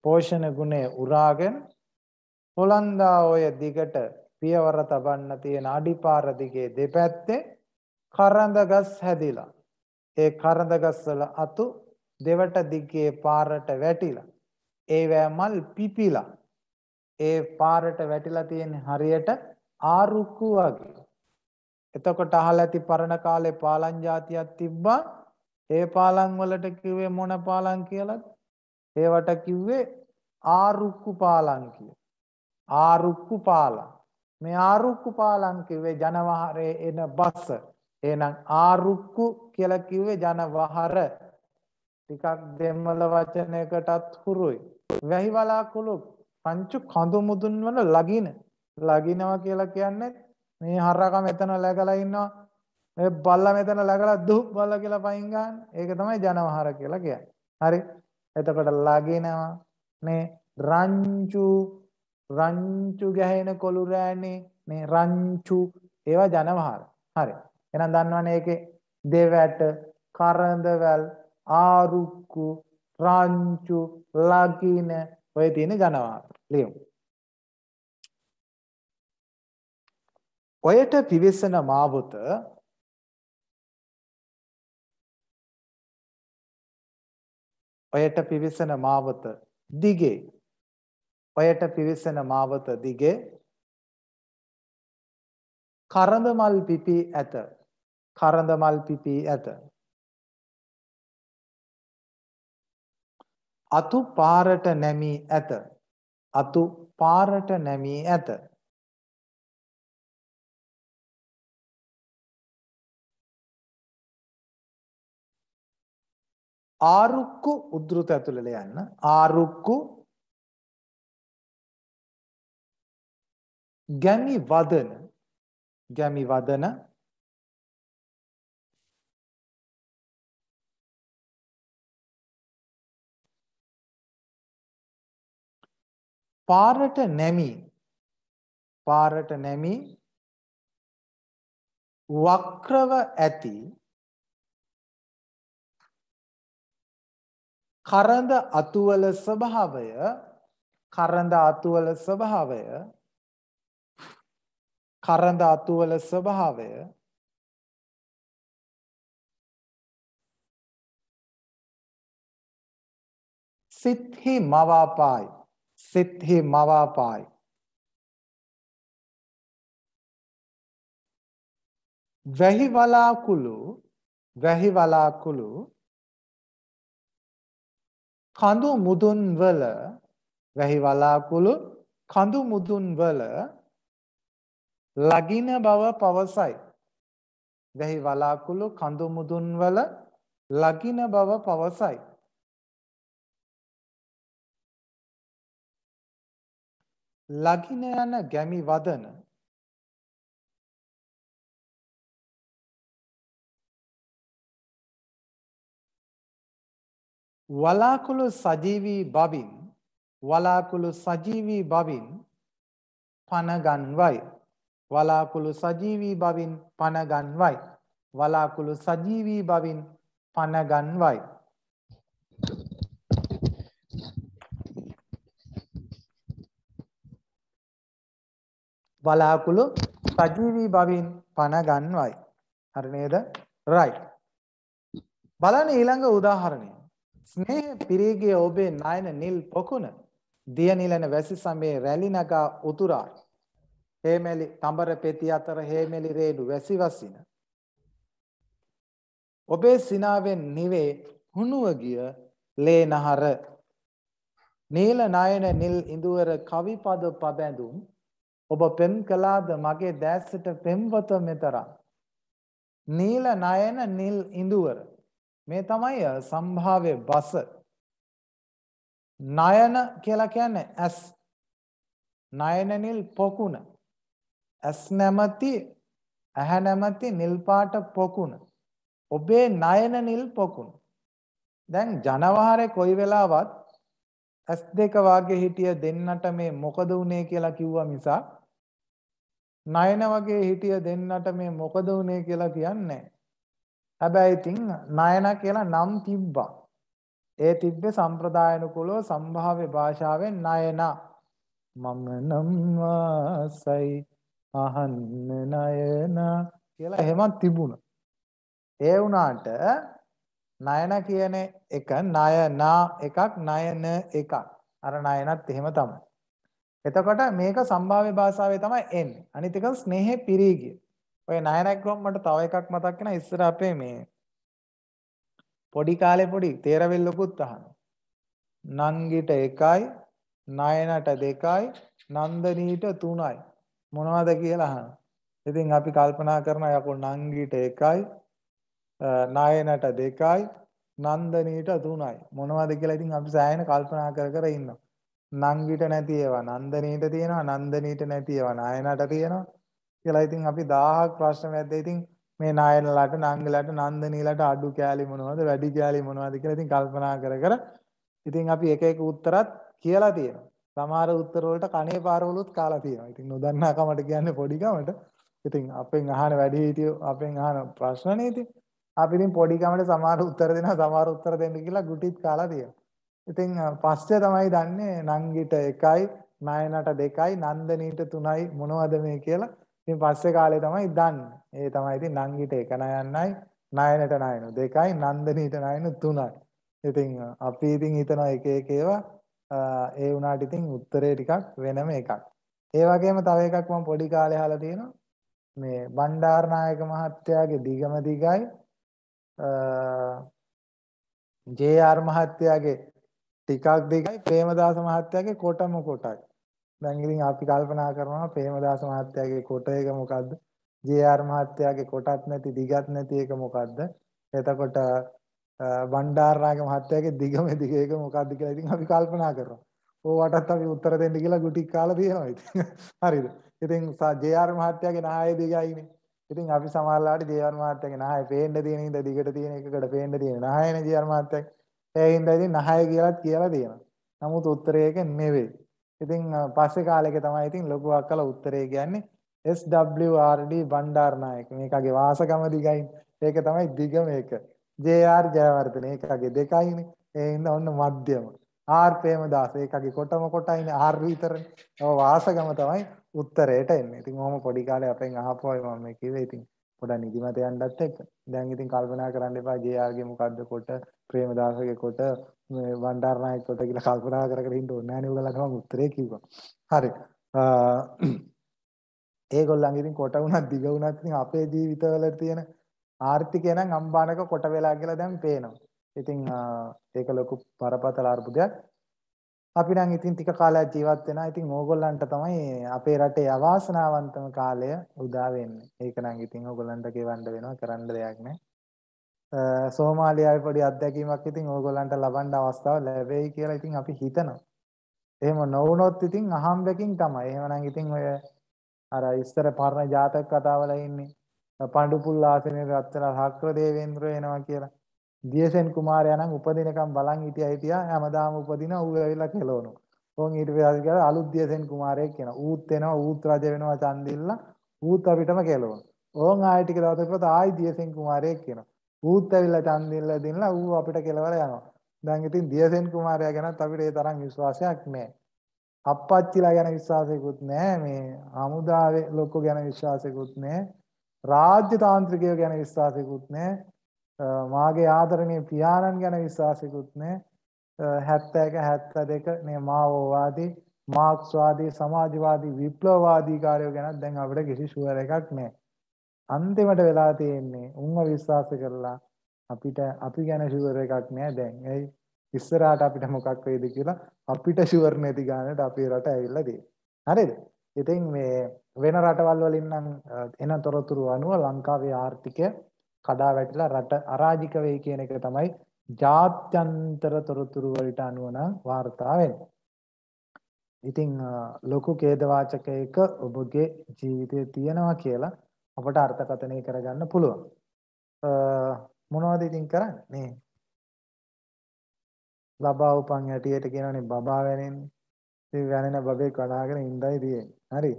පෝෂණ ගුණය උරාගෙන හොලන්දා ඔය දිගට පියවර තබන්න තියෙන අඩිපාර දිගේ දෙපැත්තේ කරඳ ගස් හැදිලා. ඒ කරඳ ගස් වල අතු දෙවට දිගේ පාරට වැටිලා. ඒවැ මල් පිපිලා. ඒ පාරට වැටිලා තියෙන හරියට ආරුක්කු වගේ. එතකොට අහලා ඇති පරණ කාලේ පාලං જાතියක් තිබ්බා. ඒ පාලං වලට කිව්වේ මොන පාලං කියලාද? ඒවට කිව්වේ ආරුක්කු පාලං කියලා. ආරුක්කු පාලං. මේ ආරුක්කු පාලං කිව්වේ ජනවහරේ එන බස්. එහෙනම් ආරුක්කු කියලා කිව්වේ ජනවහර. ටිකක් දෙමළ වචනයකටත් හුරුයි. වැහි වලාකුළු පංච කඳු මුදුන් වල ලගින. ලගිනවා කියලා කියන්නේ මේ හරකා මෙතන läගලා ඉන්නවා. මේ බල්ලා මෙතන läගලා දුක් බල්ලා කියලා පයින් ගන්න. ඒක තමයි ජනවහර කියලා කියන්නේ. හරි. එතකොට ලගිනවා මේ රංචු රංචු ගැහෙන කොළු රෑනේ මේ රංචු ඒවා ජනවහර. හරි. එහෙනම් දන්නවනේ ඒකේ දෙවැට කරඳවල් ආරුක්කු රංචු ලගින ඔය තියෙන ජනවහර. ලියමු. ඔයට පිවිසෙන මාවත ඔයට පිවිසෙන මාවත දිගේ ඔයට පිවිසෙන මාවත දිගේ කරඳ මල් පිපි ඇත කරඳ මල් පිපි ඇත අතු පාරට නැමී ඇත. අතු පාරට නැමී ඇත. ආරුක්කු උද්ෘත ඇතුළට යන්න. ආරුක්කු ගැමි වදන ගැමි වදන පාරට නැමි. පාරට නැමි. වක්‍රව ඇති. කරඳ අතුවල ස්වභාවය. කරඳ අතුවල ස්වභාවය. කරඳ අතුවල ස්වභාවය. සිත්හි මවාපායි. සිත්හි මවාපායි වැහි වලාකුළු වැහි වලාකුළු කඳු මුදුන් වල වැහි වලාකුළු කඳු මුදුන් වල ලගින බව පවසයි. වැහි වලාකුළු කඳු මුදුන් වල ලගින බව පවසයි. ලගින යන ගැමි වදන වලාකුළු සජීවී බවින් වලාකුළු සජීවී බවින් පනගන්වයි. වලාකුළු සජීවී බවින් පනගන්වයි. වලාකුළු සජීවී බවින් පනගන්වයි. වලාකුළු සජීවී බවින් පනගන්වයි හරි නේද? right. බලන්න ඊළඟ උදාහරණය. ස්නේහ පිරීගිය ඔබේ නයන නිල් පොකුණ දිය නිලන වැසි සමේ රැලි නගා උතුරා. හේමෙලි තඹර පෙති අතර හේමෙලි රේඩු වැසි වසින. ඔබේ සිනාවෙන් නිවේ හුණුව ගිය ලේ නහර. නීල නයන නිල් ඉඳුවර කවිපද පබැඳුම් ඔබ පෙම් කළාද මගේ දැස්සට පෙම්වත මෙතරම් නීල නයන නිල් ඉඳුවර මේ තමයි සම්භාව්‍ය බස. නයන කියලා කියන්නේ ඇස්. නයනනිල් පොකුණ. ඇස් නැමැති ඇහැ නැමැති නිල් පාට පොකුණ. ඔබේ නයන නිල් පොකුණ. දැන් ජනවහරේ කොයි වෙලාවත් ඇස් දෙක වාගේ හිටිය දෙන්නට මේ මොකද වුනේ කියලා කිව්වා මිසක් නයන වගේ හිටිය දෙන්නට මේ මොකද වුනේ කියලා කියන්නේ හැබැයි ඉතින් නයන කියලා නම් තිබ්බා. ඒ තිබ්බේ සම්ප්‍රදායනුකූලව සම්භාව්‍ය භාෂාවෙන් නයන මම නම් වාසයි අහන්න නයන කියලා එහෙමත් තිබුණා. ඒ වුණාට නයන කියන එක නයනා එකක් නයන එකක්. අර නයනත් එහෙම තමයි. එතකොට මේක සම්භාව්‍ය භාෂාවේ තමයි එන්නේ. අනිත් එක ස්නේහේ පිරී ගිය. ඔය නයනක් ගොම් මට තව එකක් මතක් වෙනවා ඉස්සර අපේ මේ පොඩි කාලේ පොඩි තේරවෙල්ලකුත් අහනවා. නංගිට එකයි නයනට දෙකයි නන්දනීට තුනයි මොනවද කියලා අහනවා. ඉතින් අපි කල්පනා කරනවා යකෝ නංගිට එකයි නායනට දෙකයි නන්දනීට තුනයි මොනවද කියලා ඉතින් අපි සෑහෙන කල්පනා කර කර ඉන්නවා නංගිට නැති ඒවා නන්දනීට තියෙනවා නන්දනීට නැති ඒවා නායනට තියෙනවා කියලා ඉතින් අපි 1000ක් ප්‍රශ්න මැද්දේ ඉතින් මේ නායනලාට නංගලට නන්දනීලට අඩු කෑලි මොනවද වැඩි කෑලි මොනවද කියලා ඉතින් කල්පනා කර කර ඉතින් අපි එක එක උත්තරත් කියලා තියෙනවා. සමහර උත්තර වලට කණේ පාරවලුත් කාලා තියෙනවා. ඉතින් නොදන්නා කමට කියන්නේ පොඩි කමට. ඉතින් අපෙන් අහන වැඩි හිටියෝ අපෙන් අහන ප්‍රශ්නනේ ඉතින්. අපි ඉතින් පොඩි කමට සමහර උත්තර දෙනවා සමහර උත්තර දෙන්න කියලා ගුටිත් කාලා තියෙනවා. ඉතින් පස්සේ තමයි දන්නේ නංගිට එකයි නයනට දෙකයි නන්දනීට තුනයි මොනවද මේ කියලා. ඉතින් පස්සේ කාලේ තමයි දන්නේ. ඒ තමයි ඉතින් නංගිට එක නයන්නයි නයනට නයන දෙකයි නන්දනීට නයන තුනයි. ඉතින් අපි ඉතින් හිතනවා එක එක ඒවා ඒ වුණාට ඉතින් උත්තරේ ටිකක් වෙනම එකක්. ඒ වගේම තව එකක් මම පොඩි කාලේ අහලා තියෙනවා. මේ බණ්ඩාරනායක මහත්තයාගේ දිගම දිගයි ජේ.ආර් මහත්තයාගේ ටිකක් දිගයි ප්‍රේමදාස මහත්තයාගේ කොටම කොටයි. දැන් ඉතින් අපි කල්පනා කරනවා ප්‍රේමදාස මහත්තයාගේ කොට එක මොකද්ද? ජේ.ආර් මහත්තයාගේ කොටත් නැති දිගත් නැති එක මොකද්ද? එතකොට බණ්ඩාරනායක මහත්තයාගේ දිගම දිග එක මොකද්ද කියලා ඉතින් අපි කල්පනා කරනවා. ඕවටත් අපි උත්තර දෙන්න කියලා ගුටික් කාලා තියෙනවා ඉතින්. හරිද? ඉතින් ජේ.ආර් මහත්තයාගේ නාය දිගයිනේ. ඉතින් අපි සමහරලාට ජීවර් මහත්තයාගේ නහය පේන්න තියෙන හින්දා දිගට තියෙන එකකට පේන්න තියෙන නහයනේ ජීවර් මහත්තයා. ඒ හින්දා ඉතින් නහය කියලාත් කියලා තියෙනවා. නමුත් උත්තරේ ඒක නෙවෙයි. ඉතින් පස්සේ කාලෙක තමයි ඉතින් ලොකු අක්කලා උත්තරේ කියන්නේ SWRD බණ්ඩාරනායක. මේකගේ වාසගම දිගයි. ඒක තමයි දිගම එක. JR ජයවර්ධන ඒකගේ දෙකයිනේ. ඒ හින්දා ඔන්න මධ්‍යම. ආර් ප්‍රේමදාස ඒකගේ කොටම කොටයිනේ ආර් විතරනේ. ඔය වාසගම තමයි උත්තරයට එන්නේ. ඉතින් ඔහොම පොඩි කාලේ අපෙන් අහපුවයි මම මේ කිව්වේ. ඉතින් පොඩක් නිදිමත යන්නත් එක්ක. දැන් ඉතින් කල්පනා කරන්න එපා ජේ.ආර්.ගේ මොකද්ද කොට, ප්‍රේමදාසගේ කොට, මේ වණ්ඩාරනායක කොට කියලා කල්පනා කර කර ඉන්න ඕනේ නැහැ නේ උගලට මම උත්තරේ කිව්වා. හරි. ඒගොල්ලන්ගේ ඉතින් කොට වුණත් දිග වුණත් ඉතින් අපේ ජීවිතවල තියෙන ආර්ථිකය නම් අම්බානක කොට වෙලා කියලා දැන් පේනවා. ඉතින් ඒක ලොකු බරපතල අර්බුදයක්. අපි නම් ඉතින් ටික කාලයක් ජීවත් වෙනවා. ඉතින් ඕගොල්ලන්ට තමයි අපේ රටේ අවාසනාවන්තම කාලය උදා වෙන්නේ. ඒක නම් ඉතින් ඕගොල්ලන්ට ගෙවන්න වෙනවා කරන්න දෙයක් නැහැ. සෝමාලියාවේ පොඩි අත්දැකීමක් ඉතින් ඕගොල්ලන්ට ලබන්න අවස්ථාව ලැබෙයි කියලා ඉතින් අපි හිතනවා. එහෙම නොවුනොත් ඉතින් අහම්බකින් තමයි. එහෙමනම් ඉතින් ඔය අර ඉස්සර පරණ ජාතක කතාවල ඉන්නේ. පඬු පුල් ආසනේ රත්තරන් හක්‍ර දේවේන්ද්‍ර වෙනවා කියලා. දියසෙන් කුමාරයා නම් උපදිනකම් බලන් හිටියා හිටියා හැමදාම උපදින ඌ ඇවිල්ලා කෙලවනවා. ඕන් ඊට පස්සේ කියලා අලුත් දියසෙන් කුමාරයෙක් කියනවා. ඌත් එනවා ඌත් රජ වෙනවා ඡන්දිල්ල ඌත් අපිටම කෙලවනවා. ඕන් ආයෙ ටික දවසකට පස්සේ ආයි දියසෙන් කුමාරයෙක් කියනවා. ඌත් ඇවිල්ලා ඡන්දිල්ල දෙන්නලා ඌ අපිට කෙලවලා යනවා. දැන් ඉතින් දියසෙන් කුමාරයා ගැනත් අපිට ඒ තරම් විශ්වාසයක් නැහැ. අප්පච්චිලා ගැන විශ්වාසයකුත් නැහැ මේ හමුදාවේ ලොක්කෝ ගැන විශ්වාසයකුත් නැහැ රාජ්‍ය තාන්ත්‍රිකයෝ ගැන විශ්වාසයකුත් නැහැ මාගේ ආදරණීය පියාණන් ගැන විශ්වාසිකුත් නැහැ. 71 72 මේ මාවෝවාදී මාක්ස්වාදී සමාජවාදී විප්ලවවාදී කාර්යෝ ගැන දැන් අපිට කිසි ෂුවර් එකක් නැහැ. අන්තිමට වෙලා තියෙන්නේ උන්ව විශ්වාස කරලා අපිට අපි ගැන ෂුවර් එකක් නැහැ දැන්. එයි ඉස්සරහට අපිට මොකක් වෙයිද කියලා අපිට ෂුවර් නැති ගානට අපේ රට ඇවිල්ලා තියෙන්නේ. හරිද? ඉතින් මේ වෙන රටවල් වලින් නම් එන තොරතුරු අනුව ලංකාවේ ආර්ථිකය කඩා වැටිලා රට අරාජික වෙයි කියන එක තමයි ජාත්‍යන්තර තොරතුරු වලට අනුව නම් වාර්තා වෙන්නේ. ඉතින් ලොකු ඛේදවාචකයක ඔබගේ ජීවිතයේ තියෙනවා කියලා අපට අර්ථකථනය කරගන්න පුළුවන්. මොනවද ඉතින් කරන්නේ? ලබා උපන් හැටියට කියනනේ බබා වෙනෙන්නේ. ඉතින් වැනෙන බබේ කඩාගෙන ඉඳයි තියෙන්නේ. හරි.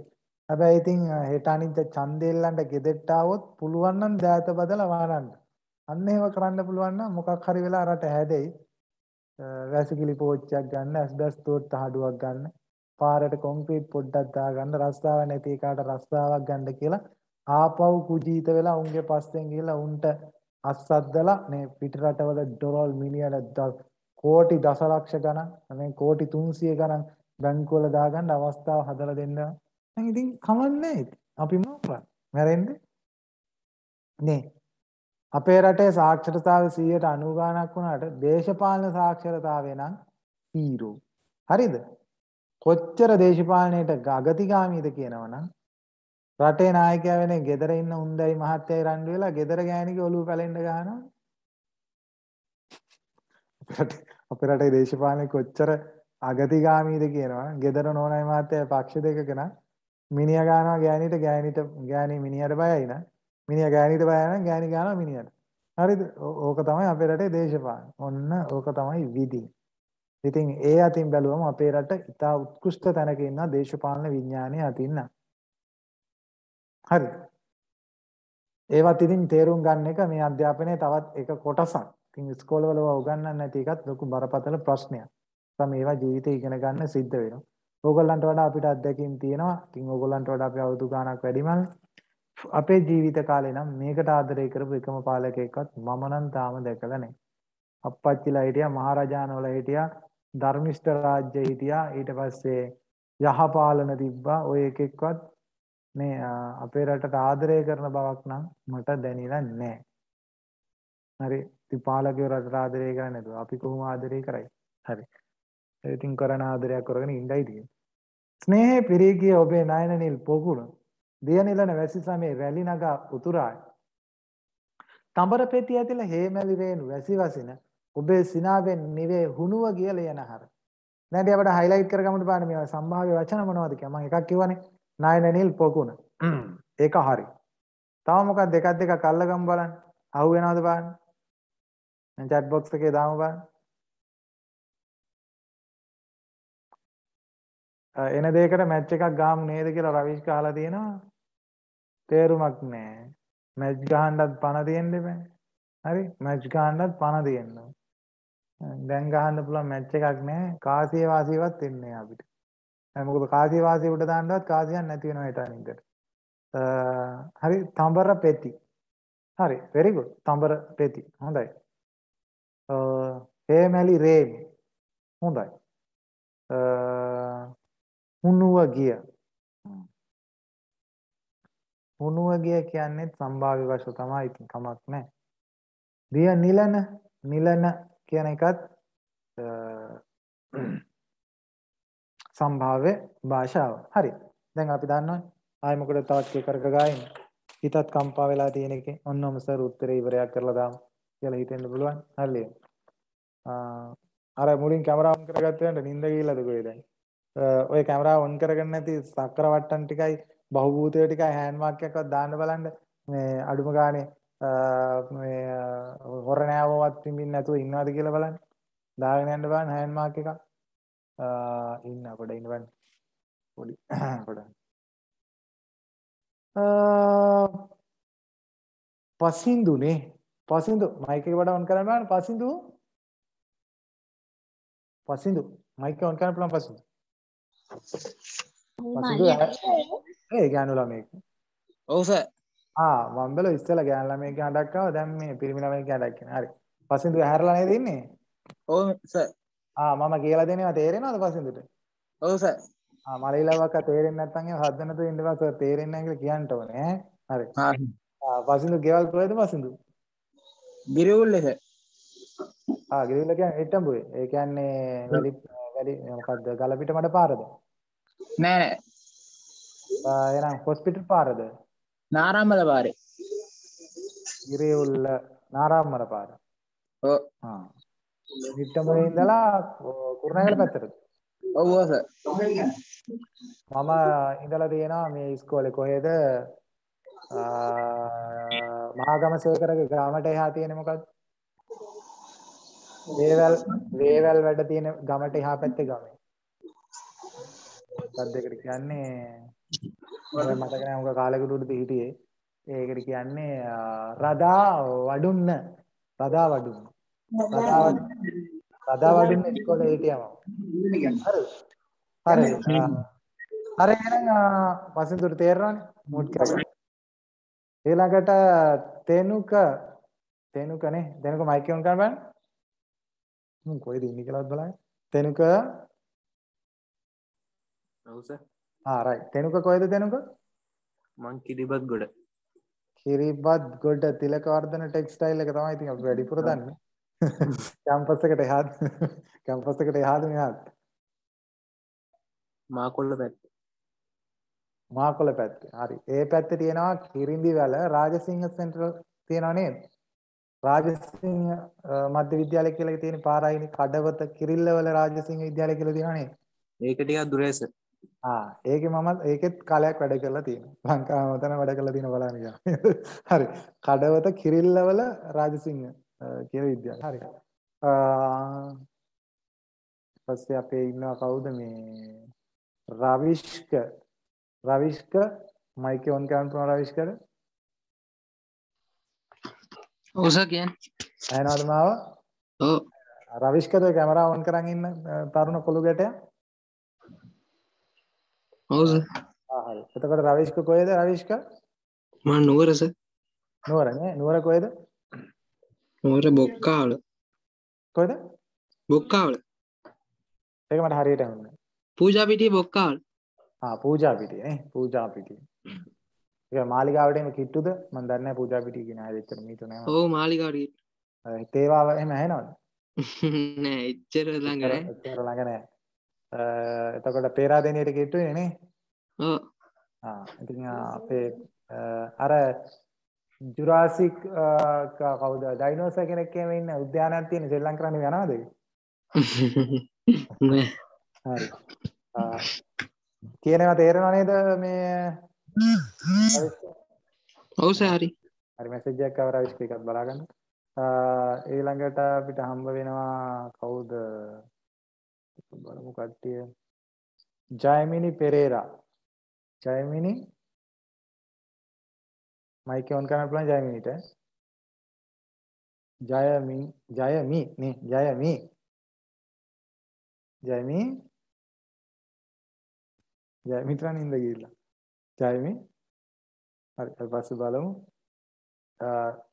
හැබැයි ඉතින් හෙට අනිත් ඡන්දෙල්ලන්ට ගෙදෙට්ට આવොත් පුළුවන් නම් දෑත බදලා වහරන්න. අන්න ඒව කරන්න පුළුවන් නම් මොකක් හරි වෙලා රට හැදෙයි. වැසිකිලි පෝච්චියක් ගන්න, ඇස්බස්තෝත් තහඩුවක් ගන්න, පාරට කොන්ක්‍රීට් පොඩ්ඩක් දාගන්න, රස්තාව නැති එකාට රස්තාවක් ගන්න කියලා ආපහු කුජීත වෙලා උන්ගේ පස්සෙන් ගිහලා උන්ට අස්සද්දලා මේ පිට රටවල ඩොලර් මිලියන කෝටි දසලක්ෂ ගණන් මේ කෝටි 300 ගණන් බැංකුවල දාගන්න අවස්ථාව හදලා දෙන්න. දැන් ඉතින් කමන්නේ අපි මොකක්ද? මැරෙන්නේ? නේ. අපේ රටේ සාක්ෂරතාවය 190 ගණක් වුණාට දේශපාලන සාක්ෂරතාවය නම් 0. හරිද? කොච්චර දේශපාලනයට අගතිගාමීද කියනවනම් රටේ නායකයා වෙන්නේ ගෙදර ඉන්න උන්දයි මහත්තයයි රණ්ඩු වෙලා ගෙදර ගෑණිගේ ඔළුව පැලෙන්න ගහනවා. අපේ රටේ දේශපාලනේ කොච්චර අගතිගාමීද කියනවා. ගෙදර නෝනයි මහත්තයයි පක්ෂ දෙකක නම් මිනිහා ගන්නවා ගෑණිට ගෑණිට ගෑණි මිනිහට බයයි න ะ. මිනිහා ගෑණිට බය නම් ගෑණි ගන්නවා මිනිහට. හරිද? ඕක තමයි අපේ රටේ දේශපාලන. ඔන්න ඕක තමයි විදි. ඉතින් ඒ අතින් බැලුවම අපේ රට ඉතා උත්කෘෂ්ඨ තැනක ඉන්න දේශපාලන විඥානයේ අතින් හරි. ඒවත් ඉතින් තේරුම් ගන්න එක මේ අධ්‍යාපනයේ තවත් එක කොටසක්. ඉතින් ඉස්කෝලවල උගන්වන්නේ නැති එකත් ලොකු බරපතල ප්‍රශ්නයක්. තමයි ඒවා ජීවිතේ ඉගෙන ගන්න සිද්ධ වෙනවා. ඕගොල්ලන්ට වඩා අපිට අත්දැකීම් තියෙනවා. ඉතින් ඕගොල්ලන්ට වඩා අපි අවුරුදු ගාණක් වැඩිමල්. අපේ ජීවිත කාලේ නම් මේකට ආදරය කරපු එකම පාලකයෙක්වත් මම නම් තාම දැකලා නැහැ. අප්පච්චිලා හිටියා මහරජාණන් වල හිටියා ධර්මිෂ්ඨ රාජ්‍ය හිටියා ඊට පස්සේ යහපාලන තිබ්බා ඔය එකෙක්වත් මේ අපේ රටට ආදරය කරන බවක් නම් මට දැනෙලා නැහැ. හරි. ඉතින් පාලකයෝ රටට ආදරය කරන්නේ නැතුව අපි කොහොම ආදරය කරයි? හරි. ඉතින් කරන ආදරයක් කරගෙන ඉඳයි තියෙන්නේ. ස්නේහේ පිරී ගිය ඔබේ නයන නිල් පොකුණ දියනිලන වැසි සමේ රැලි නගා උතුරායි. තඹර පෙති ඇතිල හේමැලි රේණු වැසි වසින ඔබේ සිනාවෙන් නිවේ හුණුව ගිය ලියනහර. දැන් අපිට හයිලයිට් කරගමු බලන්න මේ සම්භාව්‍ය වචන මොනවද කියලා මම එකක් කිව්වනේ. නයනනිල් පොකුණ. ඒක හරි. තව මොකක්ද දෙකක් දෙකක් අල්ලගමු බලන්න. අහු වෙනවද බලන්න. දැන් chat box එකේ දාමු බලන්න. එන දෙයකට මැච් එකක් ගහමු නේද කියලා රවිෂ් කහලා තියෙනවා. තේරුමක් නැහැ. මැච් ගහන්නත් පණ දෙන්න බෑ. හරි මැච් ගහන්නත් පණ දෙන්න. දැන් ගහන්න පුළුවන් මැච් එකක් නැහැ. කාසිය වාසියවත් එන්නේ අපිට. මොකද කාසිය වාසිය උඩ දාන්නවත් කාසියක් නැති වෙනවා ඊට අනිකට. හරි තඹර පෙති. හරි very good. තඹර පෙති. හොඳයි. හේමැලි රේමි. හොඳයි. හුණුව ගිය. හුණුව ගිය කියන්නේ සම්භාව්‍ය වශයෙන් තමයි ඉතින් කමක් නැහැ. දිය නිලන නිලන කියන එකත් සම්භාව්‍ය භාෂාව. හරි. දැන් අපි දන්නවා ආයි මොකටද තවත් එක කරක ගායින්. හිතත් කම්පා වෙලා තියෙන එකේ ඔන්නෝම සර් උත්තරේ ඉවරයක් කරලා දාමු කියලා හිතෙන්න පුළුවන්. හරිද? අර මුලින් කැමරාව ඔන් කරගත්ත වෙනට නිින්ද ගිහිල්ලාද කොහෙද? ඔය කැමරාව ඔන් කරගන්න නැති සක්‍ර වට්ටම් ටිකයි බහුභූතය ටිකයි හෑන්ඩ් මාක් එකක්වත් දාන්න බලන්න. මේ අඩුම ගානේ මේ හොර නෑවවත් පිඹින්න නැතුව ඉන්නවද කියලා බලන්න. දාගෙන යන්න බලන්න හෑන්ඩ් මාක් එකක්. ඉන්න පොඩ ඉන්නවන්න පොඩි පොඩ පසින්දුනේ පසින්දු මයික එක වඩා ඔන් කරන්න පසින්දු පසින්දු මයික ඔන් කරන්න පුළුවන් පසින්දු පසින්දු ඒ ගෑනු ළමයෙක් ඔව් සර් ආ මම බැලුවා ඉස්සෙල්ලා ගෑනු ළමයෙක්ගේ හඬක් ආවා දැන් මේ පිරිමි ළමයෙක්ගේ හඬක් එනවා හරි පසින්දු ඇහැරලා නේද ඉන්නේ ඔව් සර් ආ මම කියලා දෙනවා තේරෙනවද පසින්දුට? ඔව් සර්. ආ මලීලවක තේරෙන්නේ නැත්නම් හත් වෙනතු ඉන්න බා සර් තේරෙන්නේ නැහැ කියලා කියන්න ඕනේ ඈ. හරි. ආ පසින්දු ගෙවල් කොහෙද පසින්දු? ගිරිඋල්ලේ සර්. ආ ගිරිඋල්ල කියන්නේ හිටඹුවේ. ඒ කියන්නේ වැලි වැලි මොකද්ද ගලපිට මඩ පාරද? නෑ නෑ. එහෙනම් හොස්පිටල් පාරද? නාරාමල පාරේ. ගිරිඋල්ල නාරාමල පාර. ඔව්. ආ. නිට්ටඹේ ඉඳලා කුරුණෑගල පැත්තට. ඔව් සර්. මම ඉඳලා තියෙනවා මේ ඉස්කෝලේ කොහෙද? මහාගම සේකරගේ ගමට එහා තියෙන මොකක්ද? වේවැල් වේවැල් වැඩ තියෙන ගමට එහා පැත්තේ ගමේ. ඒකට කියන්නේ මතක නෑ මොකක් කාලෙකට උඩද හිටියේ. ඒකට කියන්නේ රදා වඩුන්න. රදා වඩුන්න. රදා වඩුන්න. රදා වඩුන්න ඉස්කෝලේ හිටියා මම. හරි. හරි. අ, හරි එහෙනම් අ, වසන්තුට තේරෙනවනේ මූඩ් කරගන්න. ඊළඟට තෙනුක තෙනුකනේ තෙනුක මයික් එක on කරන්න බලන්න. මම කොහෙද ඉන්නේ කියලාත් බලන්න. තෙනුක ඔව් සර් ආ රයිට්. තෙනුක කොහෙද තෙනුක? මං කිරිබත් ගොඩ කිරිබත් ගොඩ තිලකවර්ධන ටෙක්ස්ටයිල් එක තමයි ඉතින් අපි වැඩිපුර දන්නේ. කැම්පස් එකට එහාද කැම්පස් එකට එහාද මෙහාද? මාකොල්ල පැත්ත මාකොළ පැත්තේ. හරි. ඒ පැත්තේ තියෙනවා කිරිඳිවැල රාජසිංහ සෙන්ටර් තියෙනව නේද? රාජසිංහ මධ්‍ය විද්‍යාලය කියලා තියෙන පාරයිනේ කඩවත කිරිල්ලවල රාජසිංහ විද්‍යාලය කියලා තියෙනව නේද? ඒක ටිකක් දුරේ සර් ආ ඒකේ මම ඒකෙත් කාලයක් වැඩ කරලා තියෙනවා. ලංකාව මතන වැඩ කරලා තියෙන බලන්න. හරි. කඩවත කිරිල්ලවල රාජසිංහ කියලා විද්‍යාලය. හරි. පස්සේ අපේ ඉන්නවා කවුද මේ රවිෂ්ක. රවිෂ්ක මයික් එක ඔන් කරන්න පුළුවන් රවිෂ්කර ඔව් සර් කියන්නේ. ඇහෙනවද මාව? ඔව්. රවිෂ්කද කැමරාව ඔන් කරන් ඉන්න තරුණ කොළු ගැටයා ඔව් සර් ආ හරි. එතකොට රවිෂ්ක කොහෙද රවිෂ්ක? මම නුවර සර් නුවර නේ? නුවර කොහෙද නුවර බොක්කාවල කොහෙද බොක්කාවල ඒක මට හරියට හමුන්නේ පූජා පිටිය බොක්කාවල ආ පූජා පිටිය නේ පූජා පිටිය ඒක මාලිගාවට එම කිට්ටුද මම දන්නේ නැහැ පූජා පිටිය කියන අය එච්චර මීතු නෑ ඔව් මාලිගාවට මට. තේවාව එහෙම ඇහෙනවද නෑ එච්චර ළඟ නෑ එච්චර ළඟ නෑ අ, එතකොට පේරාදෙනියට කිට්ටුනේ නේ ඔව් ආ ඉතින් අපේ අර ජුරාසික් කවුද ඩයිනෝසර් කෙනෙක් එහෙම ඉන්න උද්‍යානයක් තියෙන ශ්‍රී ලංකාවේ යනවද හරි කියනවා තේරෙනව නේද මේ? ඔව් සර් හරි මැසේජ් එකක් ආව රවිෂ්ක එකක් බලා ගන්න. අ ඊළඟට අපිට හම්බ වෙනවා කවුද? බලමු කට්ටිය. ජයමිනි පෙරේරා. ජයමිනි මයික් ඔන් කරන්න පුළුවන් ජයමිනිට. ජයමි ජයමි නේ ජයමි. ජයමි නම් ඉඳ ගිහිල්ලා. ජයමි හරි ඊට පස්සේ බලමු.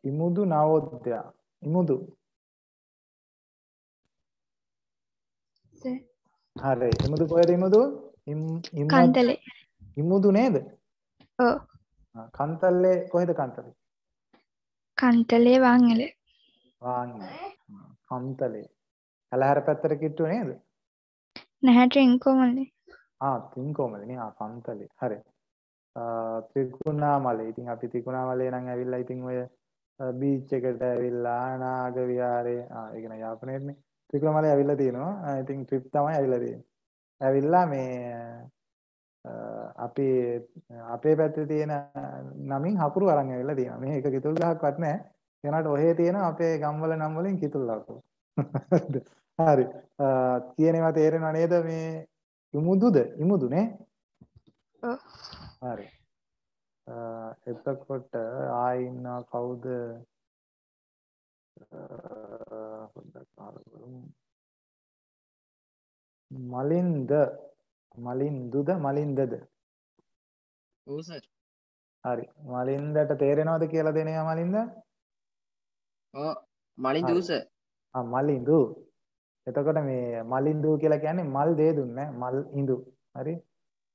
ඉමුදු නවෝදයා ඉමුදු. හරි ඉමුදු කොහෙද ඉමුදු? ඉම්- ඉම්ම- කන්තලේ. ඉමුදු නේද? ඔව් කන්තල්ලේ කොහෙද කන්තලේ කන්තලේ වංගල වාංගි කන්තලේ කලහර පැත්තට කිට්ටු නේද නැහැ ට්‍රින්කෝමල්ලේ ආ තින්කොමද නේ ආ කන්තලේ හරි ත්‍රිකුණාමලේ ඉතින් අපි ත්‍රිකුණාමලේ නම් ඇවිල්ලා ඉතින් ඔය බීච් එකට ඇවිල්ලා නාග විහාරේ ආ ඒක නෑ යාපනයේනේ ත්‍රිකුණාමලේ ඇවිල්ලා තියෙනවා ආ, ඉතින් ට්‍රිප් තමයි ඇවිල්ලා තියෙන්නේ ඇවිල්ලා මේ අපි අපේ පැත්තේ තියෙන නමින් හකුරු අරන් ඇවිල්ලා තියෙනවා. මේ එක කිතුල් ගහක්වත් නැහැ. ඒනට ඔහේ තියෙන අපේ ගම්වල නම් වලින් කිතුල් ලකුණු හරි. කියනවා තේරෙනව නේද මේ ඉමුදුද? ඉමුදු නේ? හරි. එතකොට ආයි ඉන්නවා කවුද? අහලා බලමු. මලින්ද මලින්දුද මලින්දද? ඔව් සර් හරි. මලින්දට තේරෙනවද කියලා දෙනවා මලින්ද? ඔව් මලින් හරි. දූස ආ මලින්දු. එතකොට මේ මලින්දු කියලා කියන්නේ මල් දේදුන් නේ මල් ඉඳු. හරි.